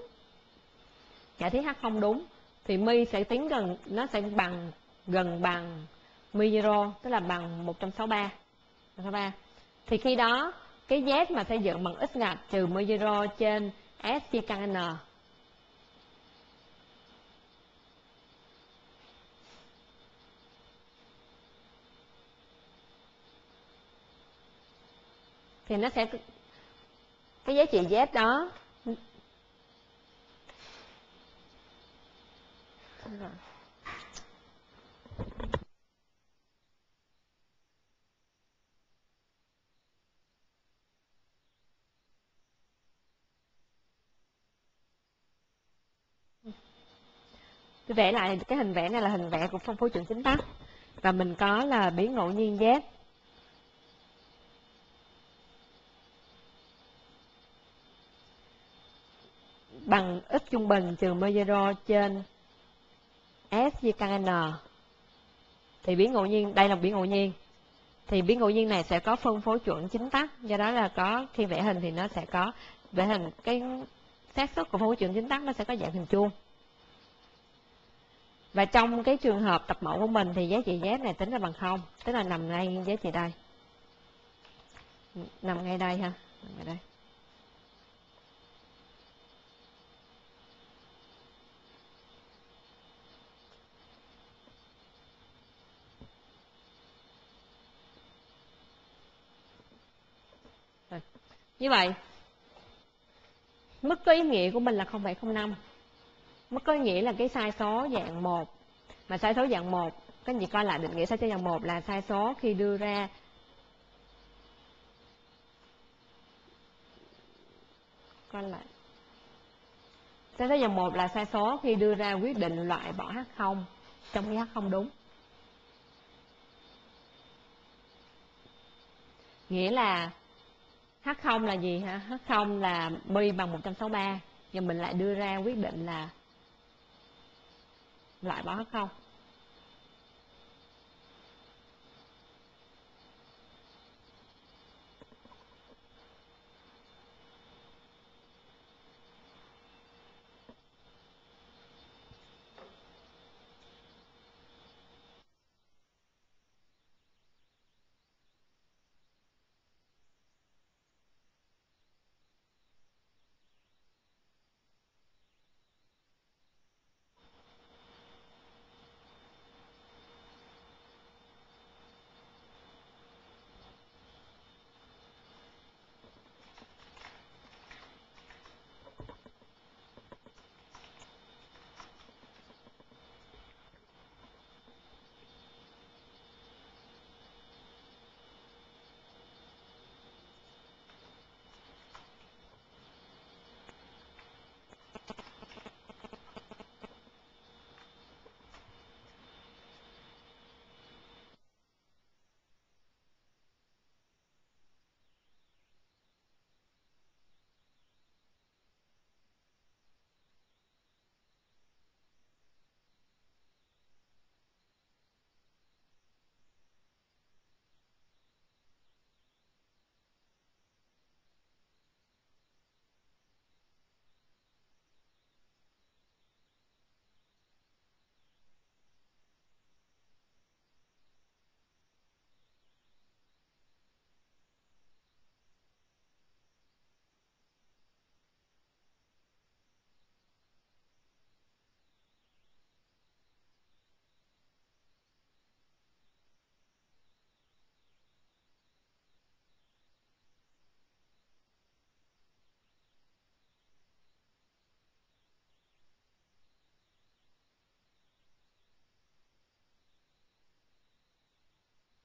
giả thiết h không đúng, thì mi sẽ tính gần, nó sẽ bằng, gần bằng mi zero, tức là bằng 163 163 thì khi đó, cái z mà xây dựng bằng x ngạch trừ mi zero trên s chia căn n thì nó sẽ cái giá trị z đó. Tôi vẽ lại cái hình vẽ này là hình vẽ của phân phối chuẩn chính tắc và mình có là biến ngẫu nhiên z. bằng x trung bình trừ m trên s chia căn n. Thì biến ngẫu nhiên, đây là biến ngẫu nhiên. Thì biến ngẫu nhiên này sẽ có phân phối chuẩn chính tắc do đó là có, khi vẽ hình thì nó sẽ có vẽ hình, cái xác suất của phân phối chuẩn chính tắc nó sẽ có dạng hình chuông. Và trong cái trường hợp tập mẫu của mình thì giá trị z này tính là bằng không, tức là nằm ngay giá trị đây. Nằm ngay đây ha, nằm ngay đây. Như vậy mức có ý nghĩa của mình là 0,05 mức có ý nghĩa là cái sai số dạng 1 mà sai số dạng 1 các anh chị coi lại định nghĩa sai số dạng 1 là sai số khi đưa ra coi lại. Sai số dạng 1 là sai số khi đưa ra quyết định loại bỏ H0 trong khi H0 đúng. Nghĩa là H0 là gì hả? H0 là pi bằng 163 nhưng mình lại đưa ra quyết định là loại bỏ H0.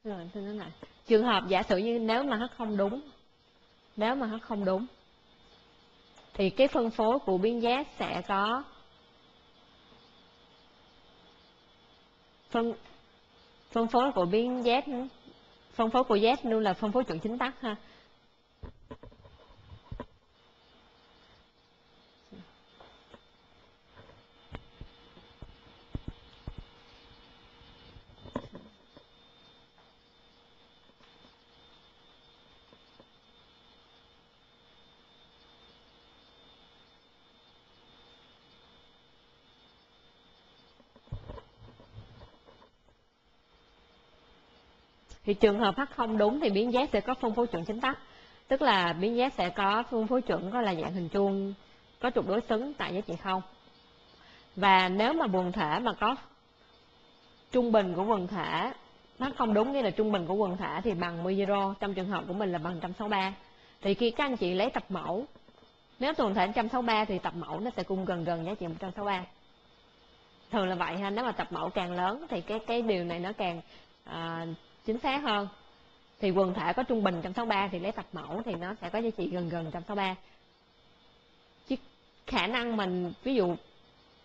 Rồi xin nói lại trường hợp giả sử như nếu mà nó không đúng, nếu mà nó không đúng, thì cái phân phối của biến giác sẽ có phân phân phối của biến z phân phối của z luôn là phân phối chuẩn chính tắc ha. Thì trường hợp h không đúng thì biến giá sẽ có phân phối chuẩn chính tắc. Tức là biến giá sẽ có phân phối chuẩn có là dạng hình chuông có trục đối xứng tại giá trị không. Và nếu mà quần thể mà có trung bình của quần thể nó không đúng nghĩa là trung bình của quần thể thì bằng 10 euro trong trường hợp của mình là bằng 163 thì khi các anh chị lấy tập mẫu nếu tuần thể 163 thì tập mẫu nó sẽ cung gần gần giá trị 163 thường là vậy ha nếu mà tập mẫu càng lớn thì cái cái điều này nó càng à, chính xác hơn. Thì quần thể có trung bình 163 thì lấy tập mẫu thì nó sẽ có giá trị gần gần 163 chứ khả năng mình, ví dụ,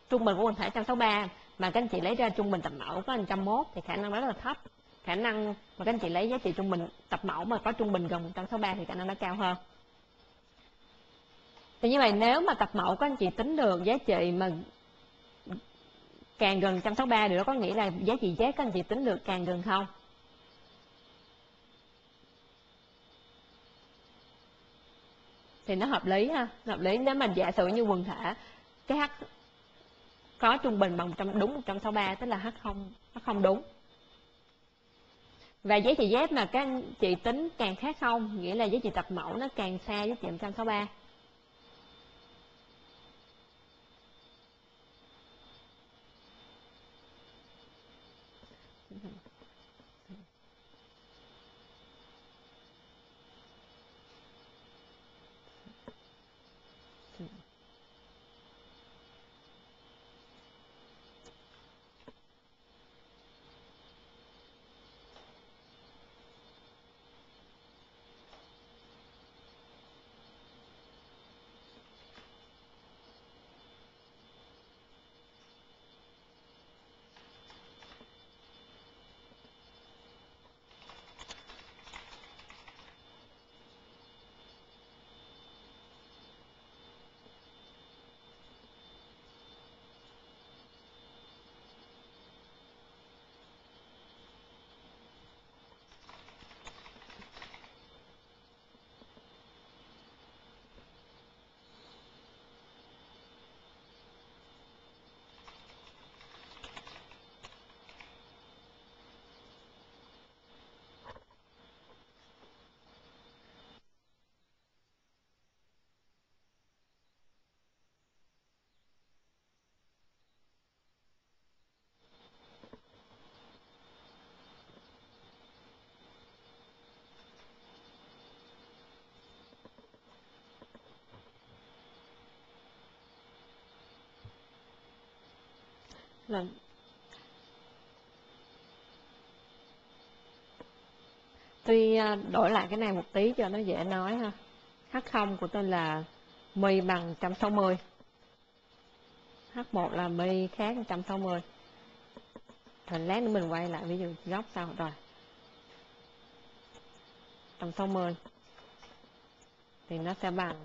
trung bình của quần thể 163 mà các anh chị lấy ra trung bình tập mẫu có 101 thì khả năng đó rất là thấp. Khả năng mà các anh chị lấy giá trị trung bình tập mẫu mà có trung bình gần 163 thì khả năng nó cao hơn. Thì như vậy nếu mà tập mẫu các anh chị tính được giá trị mà càng gần 163 thì nó có nghĩa là giá trị Z các anh chị tính được càng gần không? Thì nó hợp lý ha. Hợp lý nếu mà giả sử như quần thể cái h có trung bình bằng 100, đúng 163 tức là h không nó không đúng. Và giá trị Z mà các anh chị tính càng khác không nghĩa là giá trị tập mẫu nó càng xa với trị 163 Vâng. Tuy à, đổi lại cái này một tí cho nó dễ nói ha. H0 của tôi là mi bằng 160. H1 là mi khác 160. Rồi lát nữa mình quay lại ví dụ góc sau rồi. 160 thì nó sẽ bằng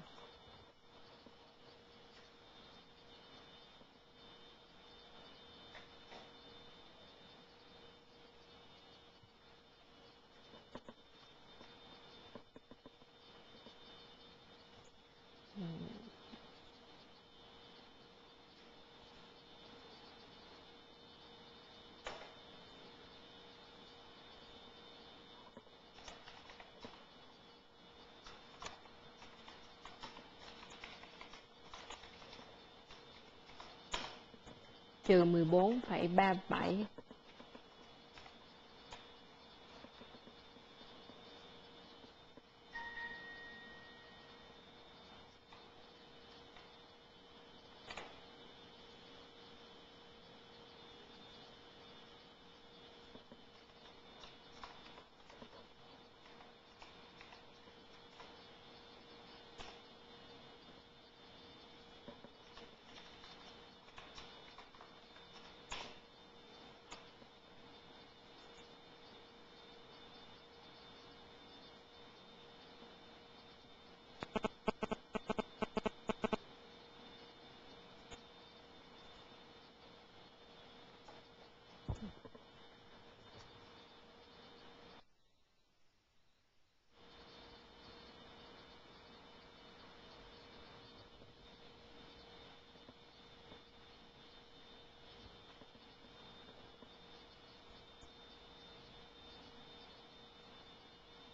trừ 14,37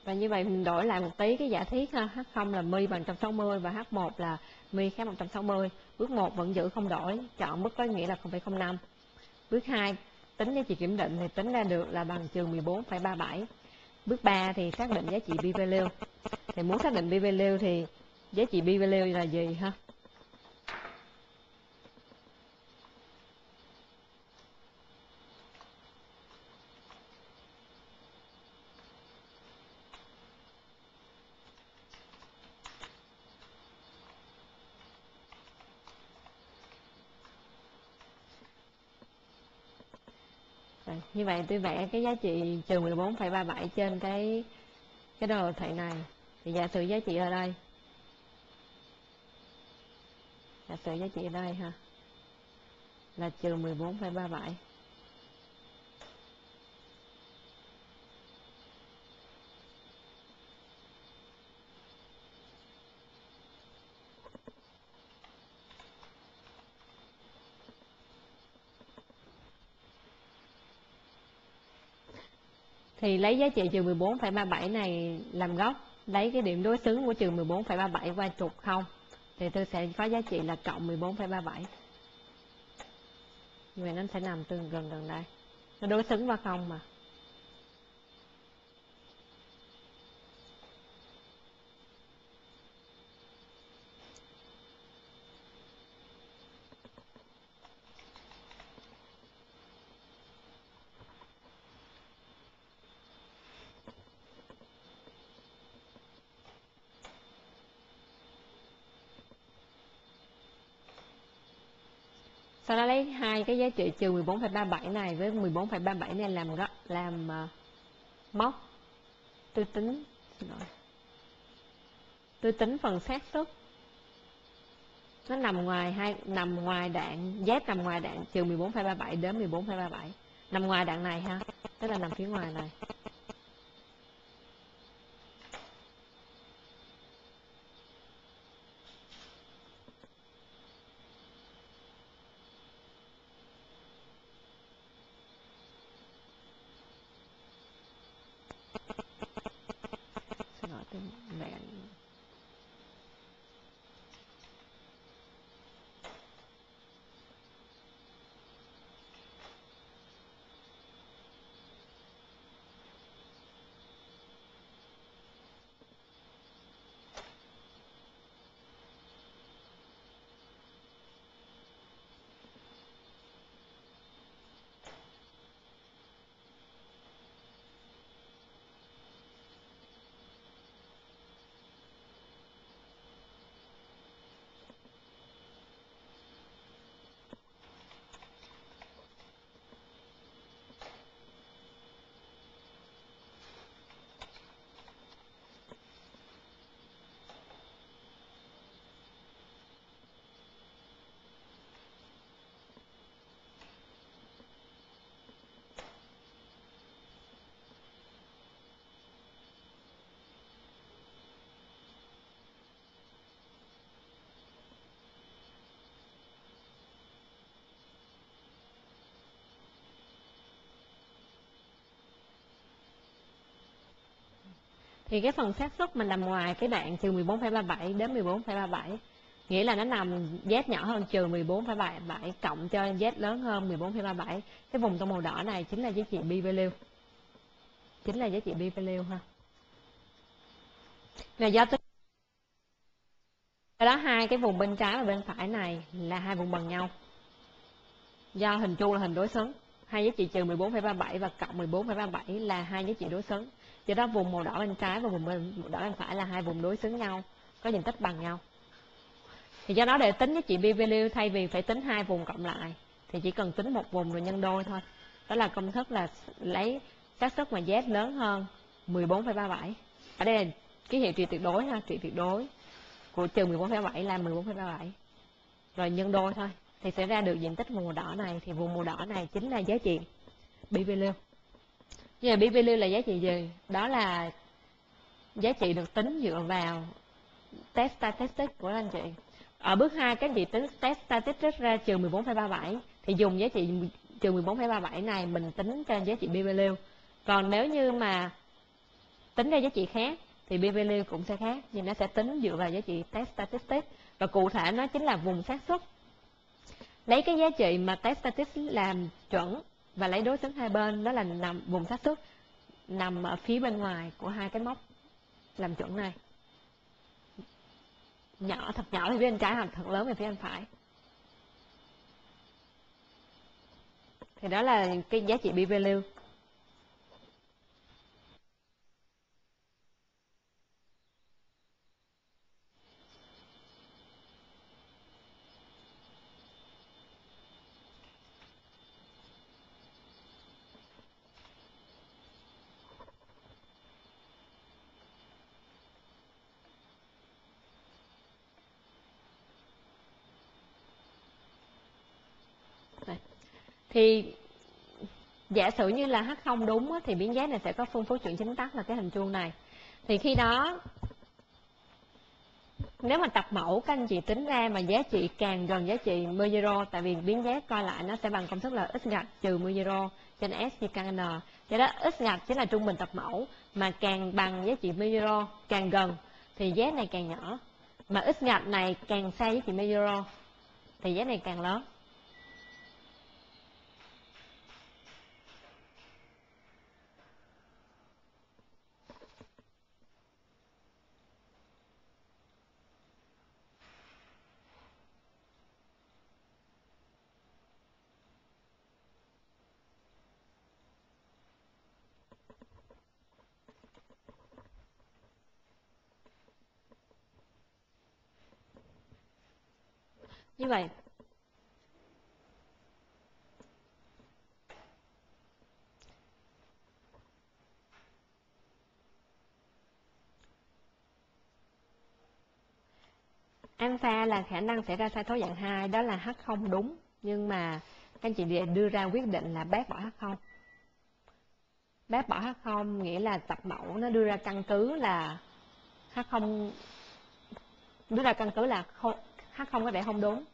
và như vậy mình đổi lại một tí cái giả thiết ha H0 là mi bằng 160 và H1 là mi khác 160 bước 1 vẫn giữ không đổi chọn mức có nghĩa là 0,05 bước 2 tính giá trị kiểm định thì tính ra được là bằng trừ 14,37 bước 3 thì xác định giá trị p value thì muốn xác định p value thì giá trị p value là gì ha Rồi, như vậy tôi vẽ cái giá trị trừ 14,37 trên cái cái đồ thị này. Thì giả sử giá trị ở đây. Giả sử giá trị ở đây ha. Là trừ 14,37 thì lấy giá trị trừ 14,37 này làm gốc. Lấy cái điểm đối xứng của trừ 14,37 qua trục không thì tôi sẽ có giá trị là cộng 14,37 như vậy nó sẽ nằm tương gần gần đây. Nó đối xứng qua không mà. Sau đó lấy hai cái giá trị trừ 14,37 này với 14,37 này làm góc làm uh, móc. Tôi tính tôi tính phần xác suất. Nó nằm ngoài hai nằm ngoài đoạn Z nằm ngoài đoạn trừ 14,37 đến 14,37 nằm ngoài đoạn này ha tức là nằm phía ngoài này xin lỗi tôi vẽ thì cái phần xác suất mình nằm ngoài cái đoạn trừ 14,37 đến 14,37 nghĩa là nó nằm Z nhỏ hơn trừ 14,37 cộng cho Z lớn hơn 14,37 cái vùng trong màu đỏ này chính là giá trị B value chính là giá trị B value ha. Và do tính do đó hai cái vùng bên trái và bên phải này là hai vùng bằng nhau. Do hình chu là hình đối xứng hai giá trị trừ 14,37 và cộng 14,37 là hai giá trị đối xứng do đó vùng màu đỏ bên trái và vùng màu đỏ bên phải là hai vùng đối xứng nhau có diện tích bằng nhau. Thì do đó để tính giá trị p value thay vì phải tính hai vùng cộng lại thì chỉ cần tính một vùng rồi nhân đôi thôi. Đó là công thức là lấy xác suất mà z lớn hơn 14,37 ở đây là ký hiệu trị tuyệt đối ha trị tuyệt đối. Của trừ 14,7 là 14,37 rồi nhân đôi thôi thì sẽ ra được diện tích vùng màu đỏ này. Thì vùng màu đỏ này chính là giá trị p value như là BB lưu là giá trị gì? Đó là giá trị được tính dựa vào test statistics của anh chị. Ở bước 2 các chị tính test statistics ra trừ 14,37 thì dùng giá trị trừ 14,37 này mình tính cho giá trị BB lưu. Còn nếu như mà tính ra giá trị khác thì p value cũng sẽ khác nhưng nó sẽ tính dựa vào giá trị test statistics. Và cụ thể nó chính là vùng xác suất. Lấy cái giá trị mà test statistics làm chuẩn và lấy đối xứng hai bên, đó là nằm, vùng xác suất nằm ở phía bên ngoài của hai cái mốc làm chuẩn này. Nhỏ, thật nhỏ thì phía bên trái hoặc thật lớn về phía bên phải. Thì đó là cái giá trị b value thì giả sử như là h không đúng thì biến giá này sẽ có phân phối chuyển chính tắc là cái hình chuông này. Thì khi đó, nếu mà tập mẫu các anh chị tính ra mà giá trị càng gần giá trị mu zero tại vì biến giá coi lại nó sẽ bằng công thức là x gạch trừ mu zero trên s chia căn n. Cho đó x gạch chính là trung bình tập mẫu, mà càng bằng giá trị mu zero càng gần, thì giá này càng nhỏ. Mà x gạch này càng xa giá trị mu zero thì giá này càng lớn. Như vậy. Alpha là khả năng xảy ra sai số dạng 2 đó là h không đúng. Nhưng mà các anh chị đưa ra quyết định là bác bỏ h không. Bác bỏ h không nghĩa là tập mẫu nó đưa ra căn cứ là h không, đưa ra căn cứ là H không có vẻ không đúng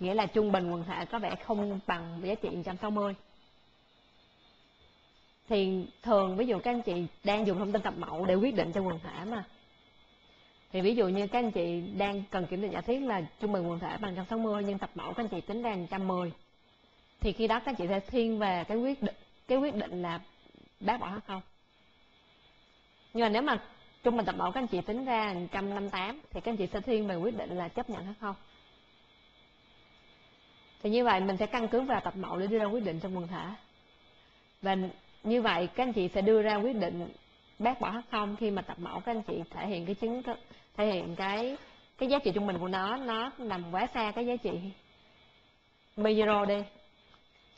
nghĩa là trung bình quần thể có vẻ không bằng giá trị 160 thì thường, ví dụ các anh chị đang dùng thông tin tập mẫu để quyết định cho quần thể mà. Thì ví dụ như các anh chị đang cần kiểm định giả thiết là trung bình quần thể bằng 160 nhưng tập mẫu các anh chị tính ra 110 thì khi đó các anh chị sẽ thiên về cái quyết định, cái quyết định là bác bỏ hay không. Nhưng mà nếu mà trung bình tập mẫu các anh chị tính ra 158 thì các anh chị sẽ thiên về quyết định là chấp nhận hay không thì như vậy mình sẽ căn cứ vào tập mẫu để đưa ra quyết định trong quần thể. Và như vậy các anh chị sẽ đưa ra quyết định bác bỏ hay không khi mà tập mẫu các anh chị thể hiện cái chứng thể hiện cái cái giá trị trung bình của nó nó nằm quá xa cái giá trị zero đi.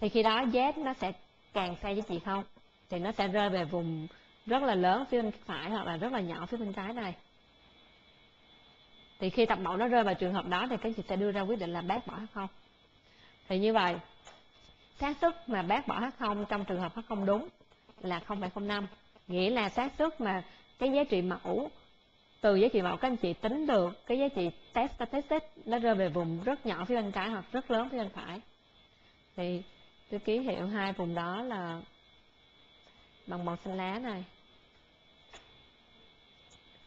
Thì khi đó z nó sẽ càng xa giá trị không? Thì nó sẽ rơi về vùng rất là lớn phía bên phải hoặc là rất là nhỏ phía bên trái này. Thì khi tập mẫu nó rơi vào trường hợp đó thì các chị sẽ đưa ra quyết định là bác bỏ hay không? Thì như vậy xác suất mà bác bỏ h không trong trường hợp h không đúng là 0,05 nghĩa là xác suất mà cái giá trị mẫu từ giá trị mẫu các anh chị tính được cái giá trị test statistic nó rơi về vùng rất nhỏ phía bên trái hoặc rất lớn phía bên phải. Thì tôi ký hiệu hai vùng đó là bằng màu xanh lá này.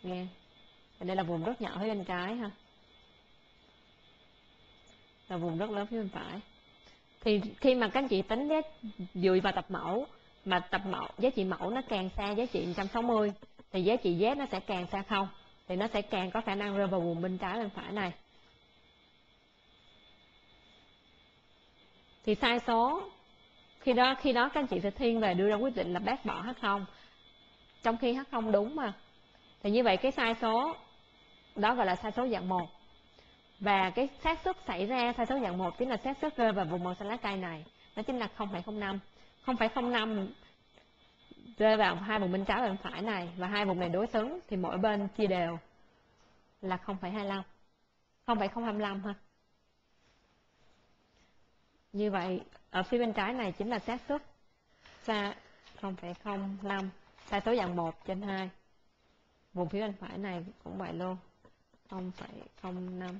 Nghe đây là vùng rất nhỏ phía bên trái ha. Là vùng rất lớn phía bên phải thì khi mà các anh chị tính giá dựa vào tập mẫu, mà tập mẫu, giá trị mẫu nó càng xa giá trị 160 thì giá trị Z nó sẽ càng xa không? Thì nó sẽ càng có khả năng rơi vào vùng bên trái bên phải này. Thì sai số, khi đó khi đó các anh chị sẽ thiên về đưa ra quyết định là bác bỏ h không, trong khi h không đúng mà. Thì như vậy cái sai số, đó gọi là sai số dạng 1 và cái xác suất xảy ra sai số dạng 1 chính là xác suất rơi vào vùng màu xanh lá cây này nó chính là 0,05 0,05 rơi vào hai vùng bên trái và bên phải này và hai vùng này đối xứng thì mỗi bên chia đều là 0,25 0,025 ha. Như vậy ở phía bên trái này chính là xác suất xa 0,05 sai số dạng 1 trên 2 vùng phía bên phải này cũng vậy luôn 0,05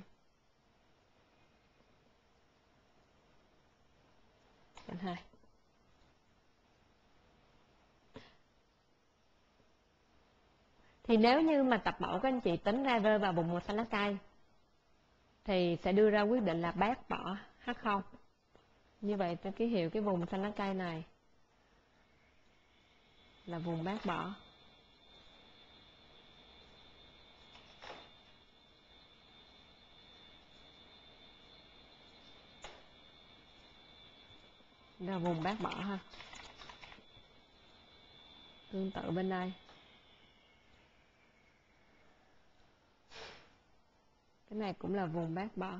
phần 2 thì nếu như mà tập mẫu các anh chị tính ra rơi vào vùng màu xanh lá cây thì sẽ đưa ra quyết định là bác bỏ H0 như vậy tôi ký hiệu cái vùng xanh lá cây này là vùng bác bỏ. Là vùng bác bỏ ha. Tương tự bên đây. Cái này cũng là vùng bác bỏ.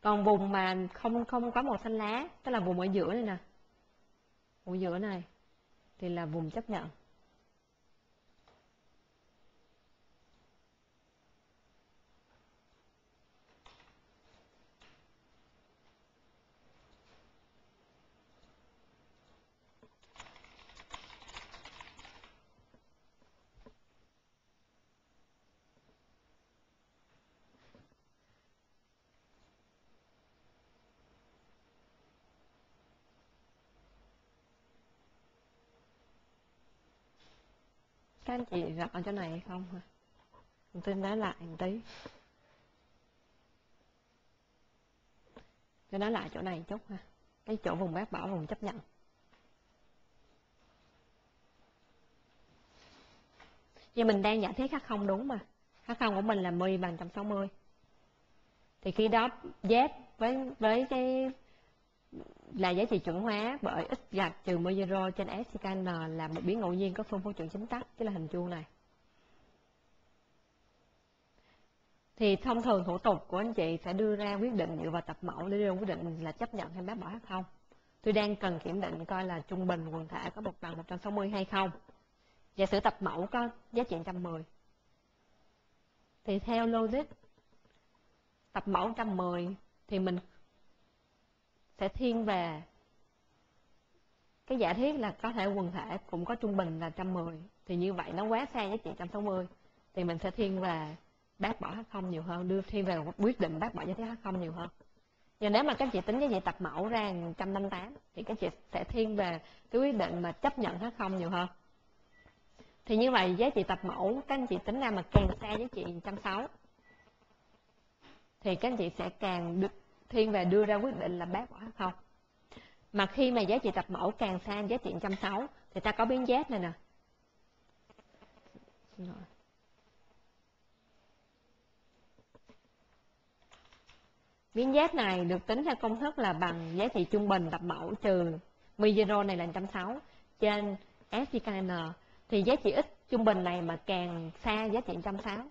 Còn vùng mà không không có màu xanh lá, tức là vùng ở giữa này nè. Vùng giữa này thì là vùng chấp nhận. Các anh chị gặp ở chỗ này hay không hả? Mình tin nói lại một tí. Cho nói lại chỗ này một chút ha. Cái chỗ vùng bác bảo vùng chấp nhận. Vì mình đang giả thiết khắc không đúng mà. Khắc không của mình là 10 bằng 160 thì khi đó z với với cái là giá trị chuẩn hóa bởi x gạch trừ mơ zero trên s n là một biến ngẫu nhiên có phương phối chuẩn chính tắc tức là hình chuông này. Thì thông thường thủ tục của anh chị sẽ đưa ra quyết định dựa vào tập mẫu để đưa ra quyết định là chấp nhận hay bác bỏ hay không. Tôi đang cần kiểm định coi là trung bình quần thể có một bằng 160 hay không. Giả sử tập mẫu có giá trị 110 thì theo logic, tập mẫu 110 thì mình sẽ thiên về. Cái giả thiết là có thể quần thể cũng có trung bình là 110 thì như vậy nó quá xa giá trị 160 thì mình sẽ thiên về bác bỏ H0 nhiều hơn, đưa thiên về quyết định bác bỏ giá thiết H0 nhiều hơn. Và nếu mà các chị tính giá trị tập mẫu ra 158 thì các chị sẽ thiên về cái quyết định mà chấp nhận H0 nhiều hơn. Thì như vậy giá trị tập mẫu, các anh chị tính ra mà càng xa giá trị 160 thì các anh chị sẽ càng được thiên về đưa ra quyết định là bác bỏ hay không mà khi mà giá trị tập mẫu càng xa giá trị 160 thì ta có biến z này nè. Biến z này được tính theo công thức là bằng giá trị trung bình tập mẫu trừ mi zero này là 160 trên s n thì giá trị x trung bình này mà càng xa giá trị 160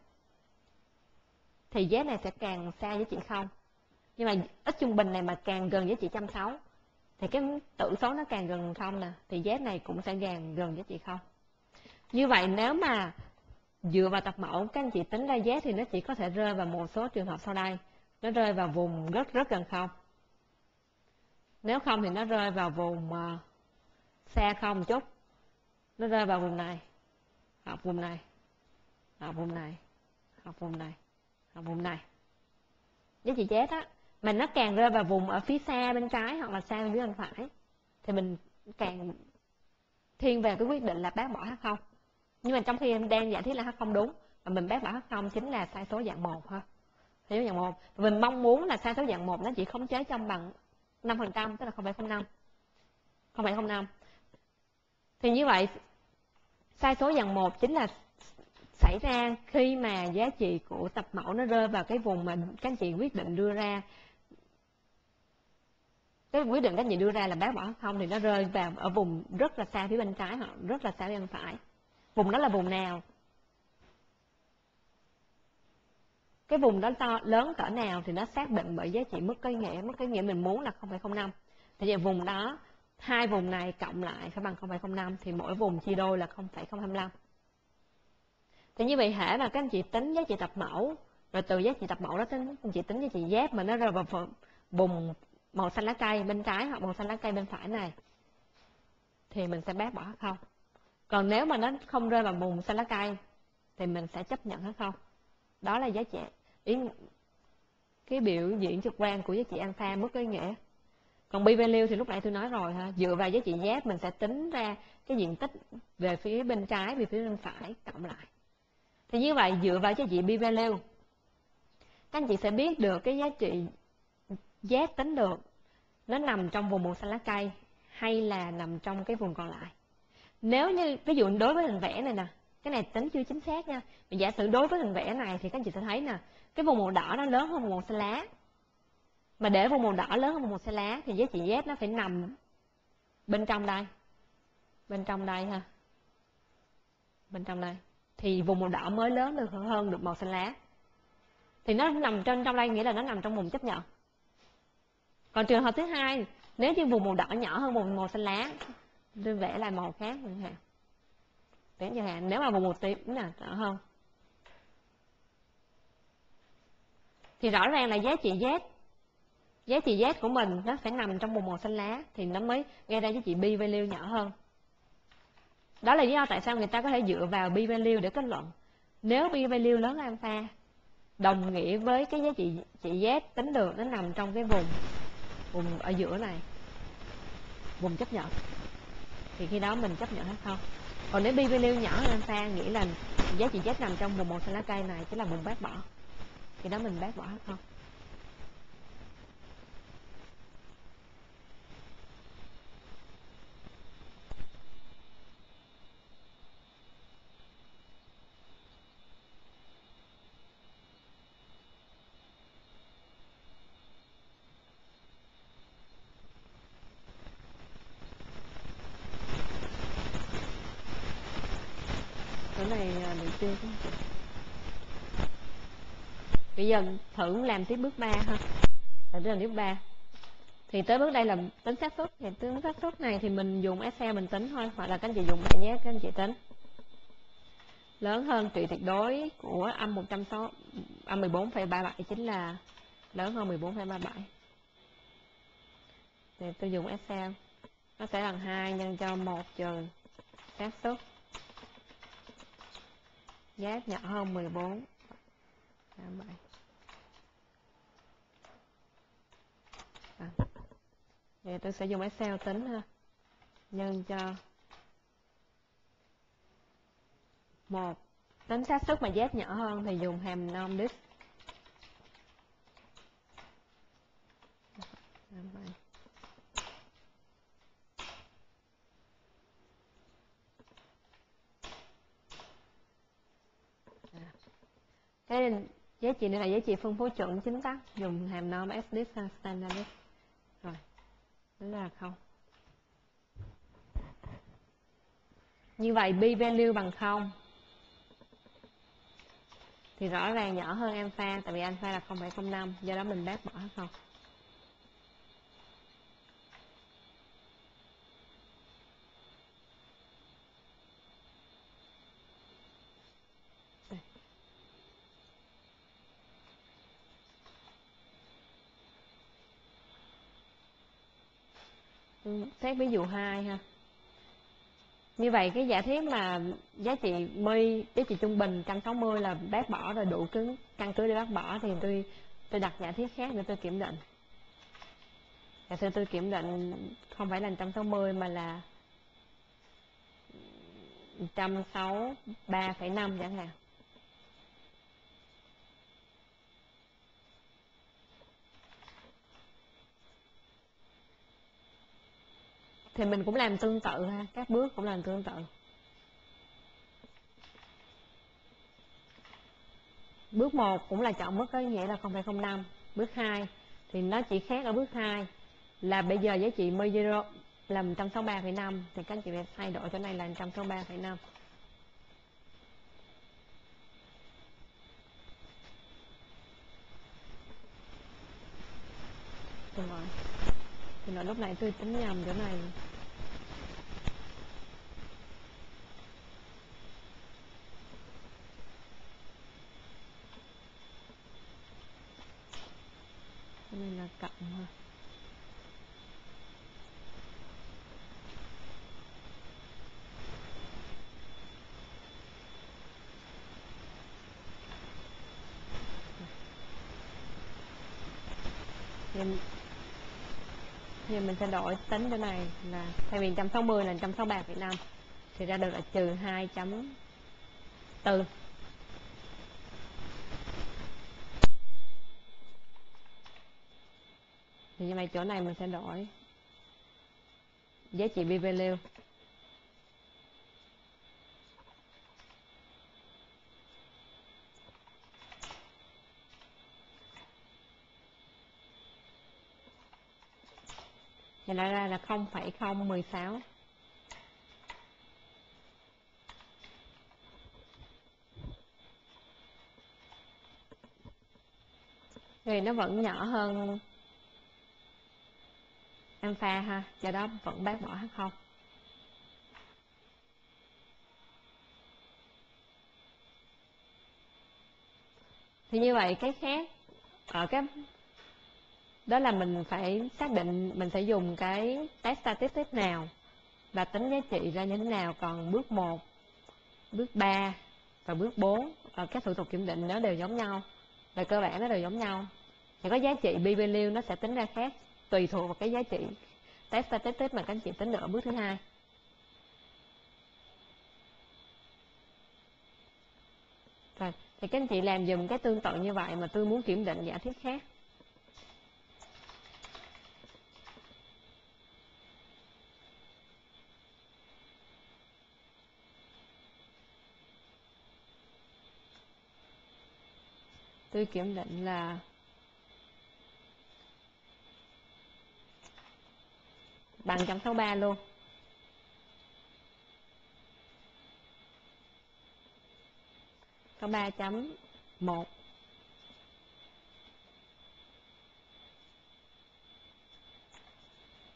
thì z này sẽ càng xa giá trị không nhưng mà ít trung bình này mà càng gần giá trị trăm sáu thì cái tử số nó càng gần không nè thì z này cũng sẽ càng gần với chị không. Như vậy nếu mà dựa vào tập mẫu các anh chị tính ra z thì nó chỉ có thể rơi vào một số trường hợp sau đây. Nó rơi vào vùng rất rất gần không. Nếu không thì nó rơi vào vùng ờ, uh, xa không một chút. Nó rơi vào vùng này hoặc vùng này hoặc vùng này hoặc vùng này hoặc vùng này. Với chị chết á mà nó càng rơi vào vùng ở phía xa bên trái hoặc là xa bên phía bên phải thì mình càng thiên về cái quyết định là bác bỏ h không. Nhưng mà trong khi em đang giải thích là h không đúng và mình bác bỏ h không chính là sai số dạng một ha sai số dạng một. Mình mong muốn là sai số dạng một nó chỉ khống chế trong bằng 5 phần trăm tức là 0,05 0,05 thì như vậy sai số dạng một chính là xảy ra khi mà giá trị của tập mẫu nó rơi vào cái vùng mà các anh chị quyết định đưa ra cái quyết định các chị đưa ra là bác bỏ không thì nó rơi vào ở vùng rất là xa phía bên trái hoặc rất là xa phía bên phải. Vùng đó là vùng nào? Cái vùng đó to lớn cỡ nào thì nó xác định bởi giá trị mức cái nghĩa mức cái nghĩa mình muốn là 0,05 thì vậy vùng đó hai vùng này cộng lại phải bằng 0,05 thì mỗi vùng chia đôi là 0,025 thì như vậy hệ mà các anh chị tính giá trị tập mẫu rồi từ giá trị tập mẫu đó tính anh chị tính giá trị ghép mà nó rơi vào vùng màu xanh lá cây bên trái hoặc màu xanh lá cây bên phải này, thì mình sẽ bác bỏ không? Còn nếu mà nó không rơi vào vùng xanh lá cây, thì mình sẽ chấp nhận hết không? Đó là giá trị. Ý, cái biểu diễn trực quan của giá trị alpha mức ý nghĩa. Còn b value thì lúc nãy tôi nói rồi ha, dựa vào giá trị z mình sẽ tính ra cái diện tích về phía bên trái, về phía bên phải cộng lại. Thì như vậy, dựa vào giá trị b value các anh chị sẽ biết được cái giá trị z tính được. Nó nằm trong vùng màu xanh lá cây hay là nằm trong cái vùng còn lại? Nếu như, ví dụ đối với hình vẽ này nè, cái này tính chưa chính xác nha. Mình giả sử đối với hình vẽ này thì các anh chị sẽ thấy nè, cái vùng màu đỏ nó lớn hơn vùng màu xanh lá. Mà để vùng màu đỏ lớn hơn vùng màu xanh lá thì giá trị z nó phải nằm bên trong đây. Bên trong đây ha. Bên trong đây. Thì vùng màu đỏ mới lớn được hơn được màu xanh lá. Thì nó nằm trên, trong đây nghĩa là nó nằm trong vùng chấp nhận còn trường hợp thứ hai, nếu như vùng màu đỏ nhỏ hơn vùng màu xanh lá tôi vẽ lại màu khác chẳng hạn. Vẽ chẳng hạn, nếu mà vùng màu tím nè, đỏ hơn. Thì rõ ràng là giá trị z, giá trị z của mình nó phải nằm trong vùng màu xanh lá, thì nó mới gây ra giá trị b value nhỏ hơn. Đó là lý do tại sao người ta có thể dựa vào b value để kết luận. Nếu b value lớn hơn alpha, đồng nghĩa với cái giá trị trị z tính được nó nằm trong cái vùng vùng ở giữa này. Vùng chấp nhận. Thì khi đó mình chấp nhận hay không? Còn nếu bi lưu nhỏ hơn alpha nghĩa là giá trị z nằm trong vùng một xanh lá cây này chỉ là vùng bác bỏ. Thì đó mình bác bỏ hay không? bây giờ thử làm tiếp bước 3 ha. Làm tiếp bước 3 thì tới bước đây là tính xác suất. Thì tính xác suất này thì mình dùng Excel mình tính thôi hoặc là các anh chị dùng bảng giá các anh chị tính. Lớn hơn trị tuyệt đối của âm 160 âm 14,37 chính là lớn hơn 14,37 thì tôi dùng Excel. Nó sẽ bằng 2 nhân cho 1 trừ xác suất. Giá nhỏ hơn 14 37 Vậy tôi sẽ dùng Excel tính ha. Nhân cho một. Tính xác suất mà Z nhỏ hơn thì dùng hàm nom disk Thế giá trị này là giá trị phân phối chuẩn chính tắc, dùng hàm norm SDIS standard rồi là không. Như vậy b value bằng không? Thì rõ ràng nhỏ hơn alpha tại vì alpha là 0,05 do đó mình bác bỏ không? Ừ, xét ví dụ 2 ha. Như vậy cái giả thiết mà giá trị mi giá trị trung bình 160 là bác bỏ rồi đủ cứng căn cứ để bác bỏ thì tôi tôi đặt giả thiết khác để tôi kiểm định. Giả sử tôi kiểm định không phải là 160 mà là 163,5 chẳng hạn. Thì mình cũng làm tương tự ha các bước cũng làm tương tự. Bước 1 cũng là chọn mức có nghĩa là 0,05 bước 2 thì nó chỉ khác ở bước 2 là bây giờ giá trị mơ zero là 163,5 thì các anh chị phải thay đổi chỗ này là 163,5 Đúng rồi thì nó lúc nãy tôi tính nhầm chỗ này. Nên là cộng ha thì thì mình sẽ đổi tính chỗ này là thay vì 160 là 163 Việt Nam. Thì ra được là trừ 2.4 thì như vậy chỗ này mình sẽ đổi giá trị b value thì nó ra là 0,016 thì nó vẫn nhỏ hơn alpha ha do đó vẫn bác bỏ h không. Thì như vậy cái khác ở cái đó là mình phải xác định mình sẽ dùng cái test statistic nào và tính giá trị ra như thế nào. Còn bước 1 bước 3 và bước 4 và ờ, các thủ tục kiểm định nó đều giống nhau về cơ bản nó đều giống nhau. Thì có giá trị b value nó sẽ tính ra khác, tùy thuộc vào cái giá trị test statistic mà các anh chị tính được ở bước thứ hai. Rồi, thì các anh chị làm dùm cái tương tự như vậy mà tôi muốn kiểm định giả thiết khác. Tôi kiểm định là bằng 163 luôn. Có 3 chấm 1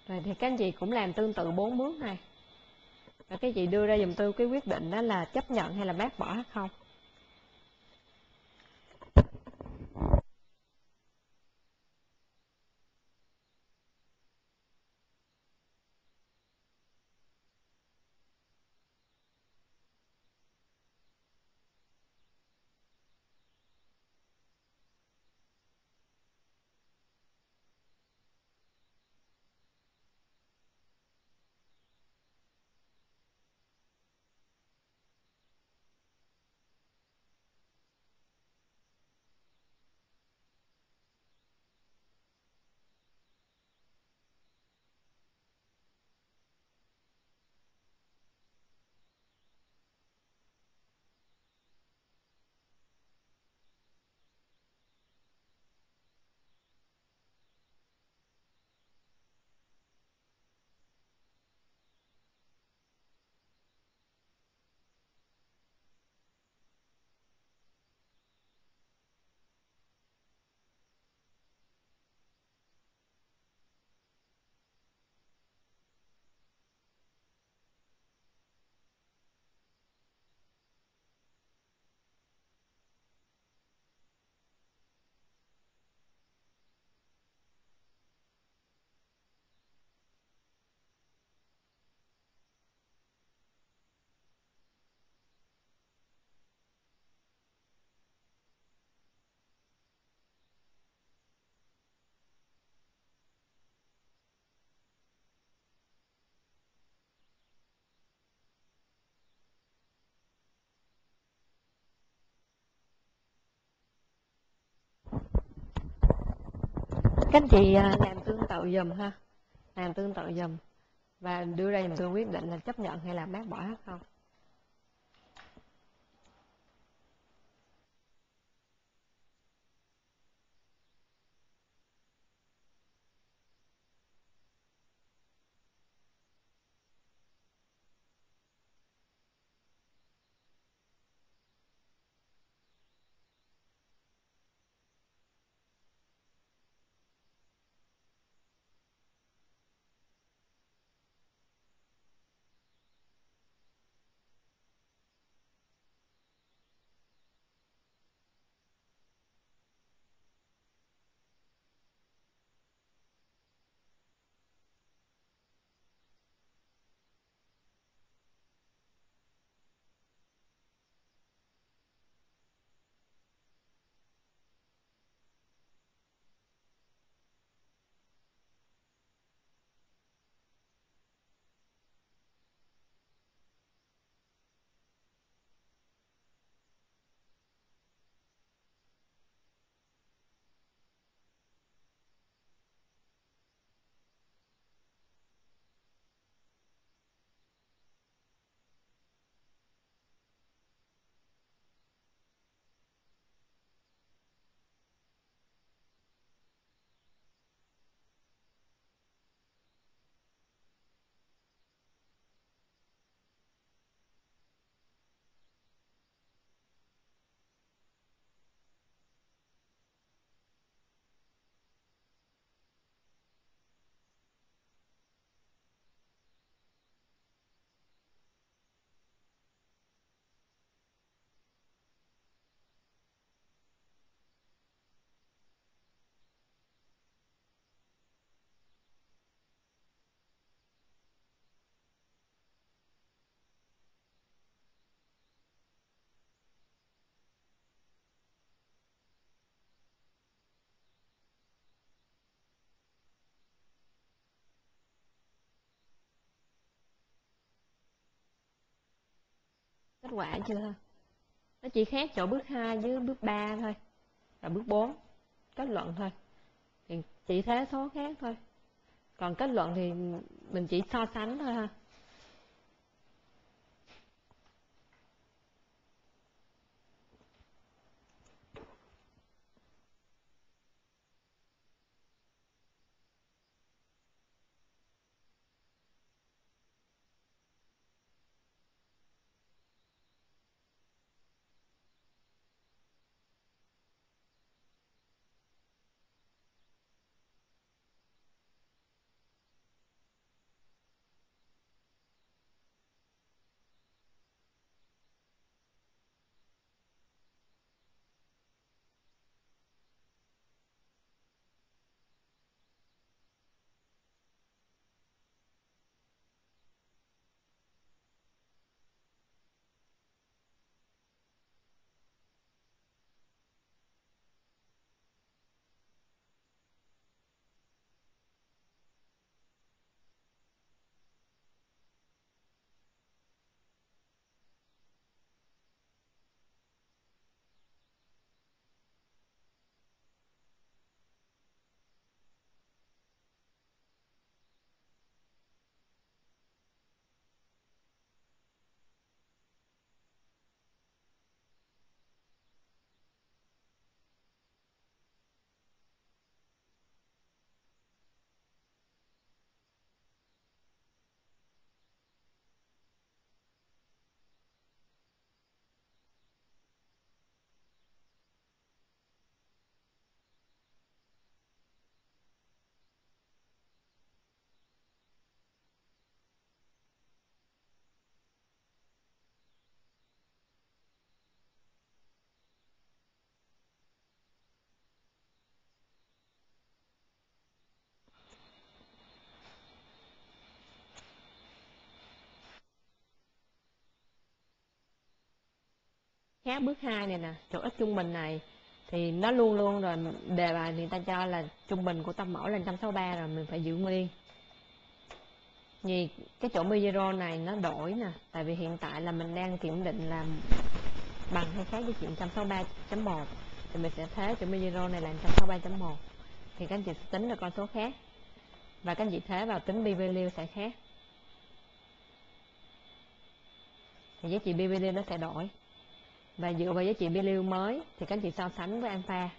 Rồi thì các anh chị cũng làm tương tự bốn bước này. Và các chị đưa ra dùm tôi cái quyết định đó là chấp nhận hay là bác bỏ hay không? Các anh chị à, làm tương tự dùm ha. Làm tương tự dùm. Và đưa ra dùm tôi quyết định là chấp nhận hay là bác bỏ hết không? Kết quả chưa? Nó chỉ khác chỗ bước 2 với bước 3 thôi và bước 4 kết luận thôi. Thì chỉ thế số khác thôi. Còn kết luận thì mình chỉ so sánh thôi ha. Khác. Bước 2 này nè, chỗ ít trung bình này, thì nó luôn luôn rồi, đề bài người ta cho là trung bình của tâm mẫu là 163 rồi, mình phải giữ nguyên vì cái chỗ zero này nó đổi nè, tại vì hiện tại là mình đang kiểm định là bằng hay khác với chuyện 163.1 thì mình sẽ thế chỗ zero này là 163.1 thì các anh chị tính là con số khác, và các anh chị thế vào tính b value sẽ khác. Thì giá trị b value nó sẽ đổi và dựa vào giá trị value mới, thì các anh chị so sánh với alpha.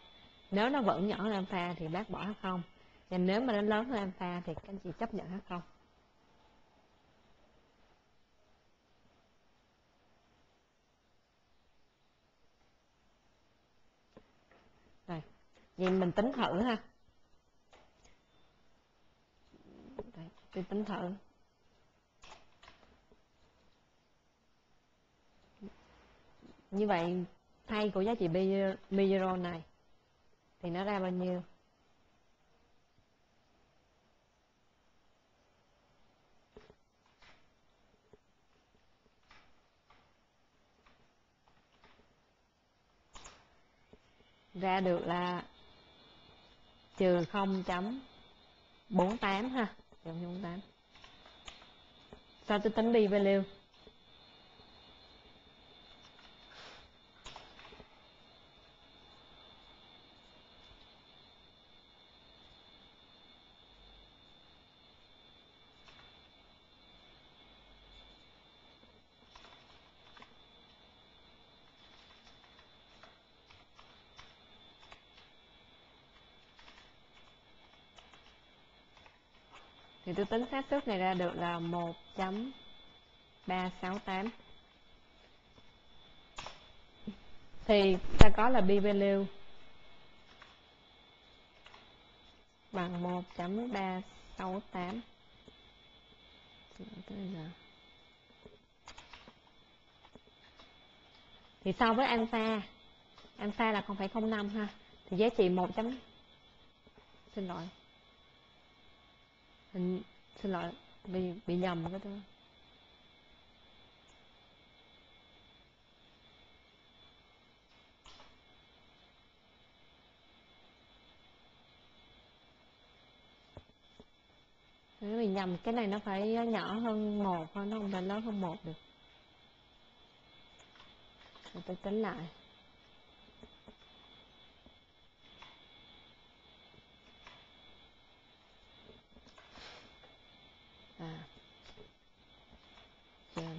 Nếu nó vẫn nhỏ hơn alpha, thì bác bỏ hay không. Và nếu mà nó lớn hơn alpha, thì các anh chị chấp nhận hay không. Rồi, vậy mình tính thử ha. Đây tính thử. Như vậy, thay của giá trị mi này, thì nó ra bao nhiêu? Ra được là trừ 0.48 ha 0.48 sao tôi tính đi value thì tôi tính xác suất này ra được là 1.368 thì ta có là b value bằng 1.368 thì so với alpha alpha là 0,05 ha thì giá trị 1. xin lỗi Hình, xin lỗi bị bị nhầm cái đó. Nếu mình nhầm cái này nó phải nhỏ hơn một nó không phải lớn hơn một được. Tôi tính lại. À. Trên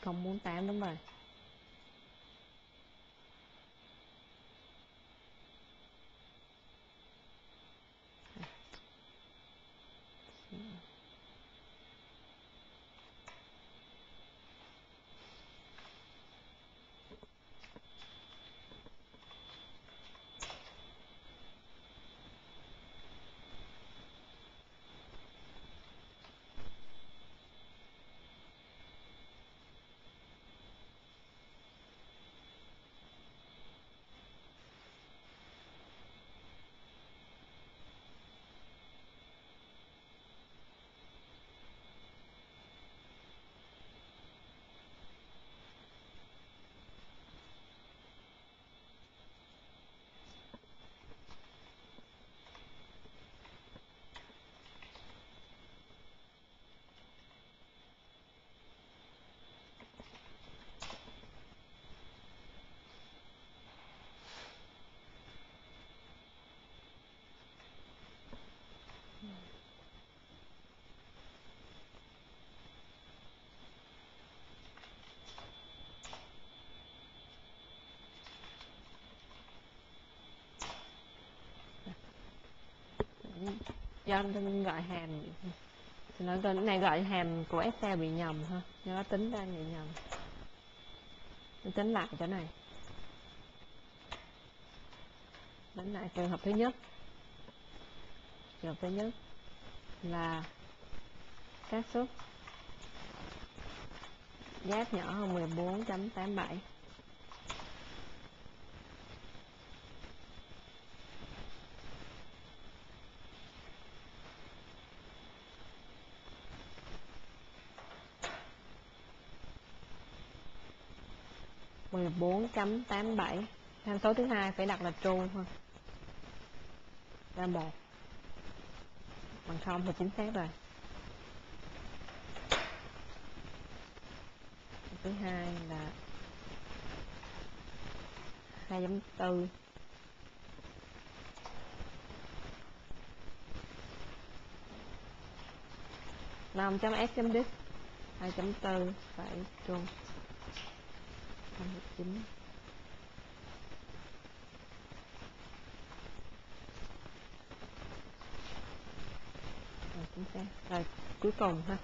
không bốn tám đúng rồi. Do anh gọi hàm. Thì nói cái này gọi hàm của Excel bị nhầm ha. Do nó tính ra bị nhầm. Tôi tính lại chỗ này. Tính lại trường hợp thứ nhất. Trường hợp thứ nhất là xác suất. Giáp nhỏ hơn 14.87 4.87 tham số thứ hai phải đặt là true thôi. Ra một. Bằng không thì chính xác rồi. Thứ hai là 2.4 5 chấm s chấm 2.4 phải true không được chính rồi chúng ta. Rồi cuối cùng ha.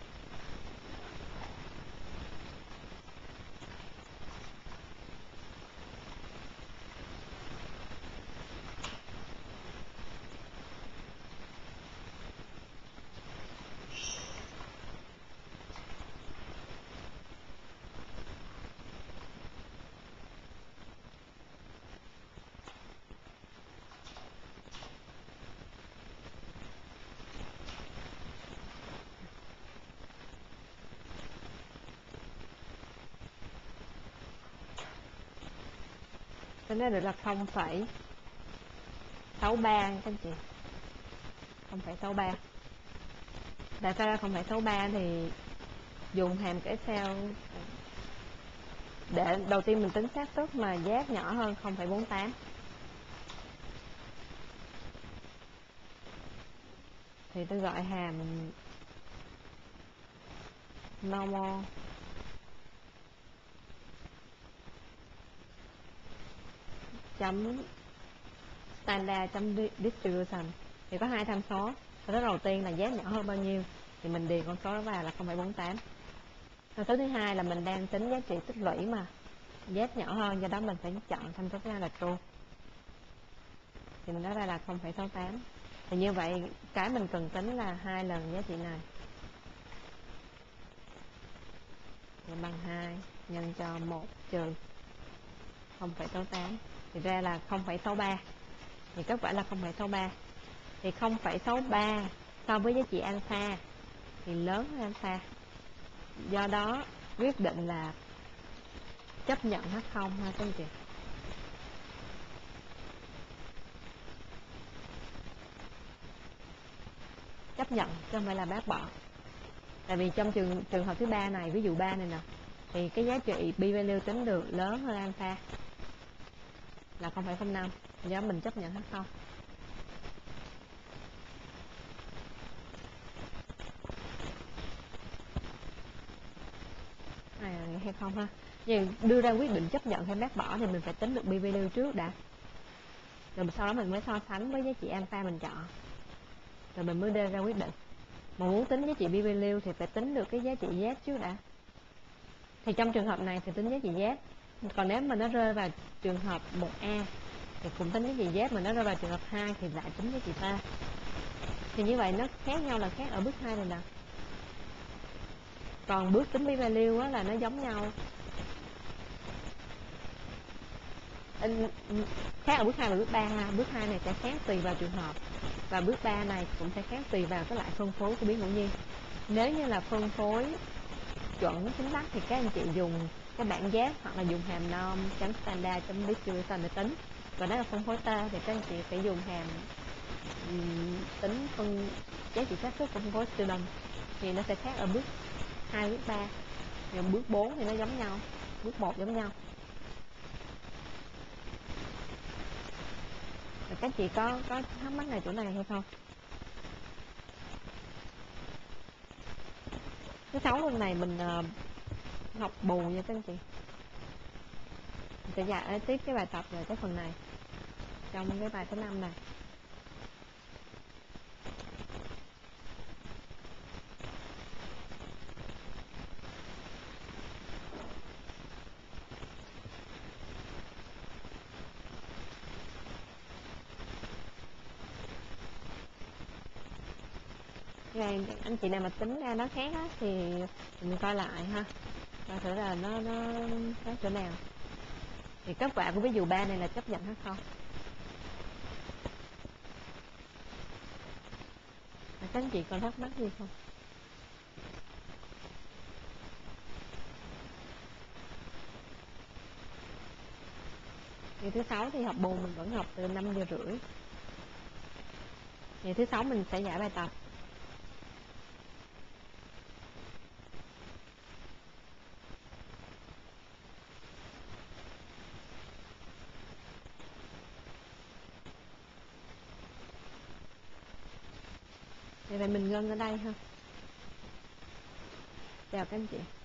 Nó được là 0,63 các anh chị? 0,63 tại sao ra 0,63 thì dùng hàm cái Excel để đầu tiên mình tính xác suất mà giác nhỏ hơn 0,48 thì tôi gọi hàm normal chấm standard chấm distribution. Thì có hai tham số. Tham số đầu tiên là giá nhỏ hơn bao nhiêu thì mình điền con số đó vào là 0,48 tham số thứ hai là mình đang tính giá trị tích lũy mà. Giá nhỏ hơn do đó mình phải chọn tham số thứ hai là true. Thì mình nói ra là 0,68 thì như vậy cái mình cần tính là hai lần giá trị này. Thì bằng 2 nhân cho 1 trừ 0,68 thì ra là 0,63 thì kết quả là 0,63 thì 0,63 so với giá trị alpha thì lớn hơn alpha. Do đó quyết định là chấp nhận hết không ha các anh chị? Chấp nhận chứ không phải là bác bỏ. Tại vì trong trường trường hợp thứ ba này ví dụ ba này nè thì cái giá trị p value tính được lớn hơn alpha là 0,05 giá mình chấp nhận hay không? À, hay không ha? Vậy đưa ra quyết định chấp nhận hay bác bỏ thì mình phải tính được BVD trước đã. Rồi sau đó mình mới so sánh với giá trị alpha mình chọn. Rồi mình mới đưa ra quyết định. Mà muốn tính giá trị BVD value thì phải tính được cái giá trị z trước đã. Thì trong trường hợp này thì tính giá trị z còn nếu mà nó rơi vào trường hợp 1A thì cũng tính giá trị z mà nó rơi vào trường hợp 2 thì lại tính giá trị ta. Thì như vậy nó khác nhau là khác ở bước 2 này nè. Còn bước tính p value á, là nó giống nhau. Khác ở bước 2 và bước 3 ha. Bước 2 này sẽ khác tùy vào trường hợp và bước 3 này cũng sẽ khác tùy vào cái loại phân phối của biến ngẫu nhiên. Nếu như là phân phối chuẩn chính xác thì các anh chị dùng cái bảng giác hoặc là dùng hàm nom chấm standard chấm distribution để tính. Và đó là phân phối ta thì các anh chị phải dùng hàm tính phân giá trị xác suất phân phối student thì nó sẽ khác ở bước 2 bước 3 rồi bước 4 thì nó giống nhau bước 1 giống nhau. Rồi các chị có có thắc mắc này chỗ này hay không? Thứ sáu hôm này mình uh, học bù nha các anh chị. Mình sẽ dạy tiếp cái bài tập về cái phần này. Trong cái bài thứ năm này. Này anh chị nào mà tính ra nó khác á, thì mình coi lại ha coi thử là nó nó khác chỗ nào. Thì kết quả của ví dụ ba này là chấp nhận hay không? Các anh chị còn thắc mắc gì không? Ngày thứ sáu thì học bù mình vẫn học từ 5 giờ rưỡi. Ngày thứ sáu mình sẽ giải bài tập. Vậy mình ngân ở đây ha. Chào các anh chị.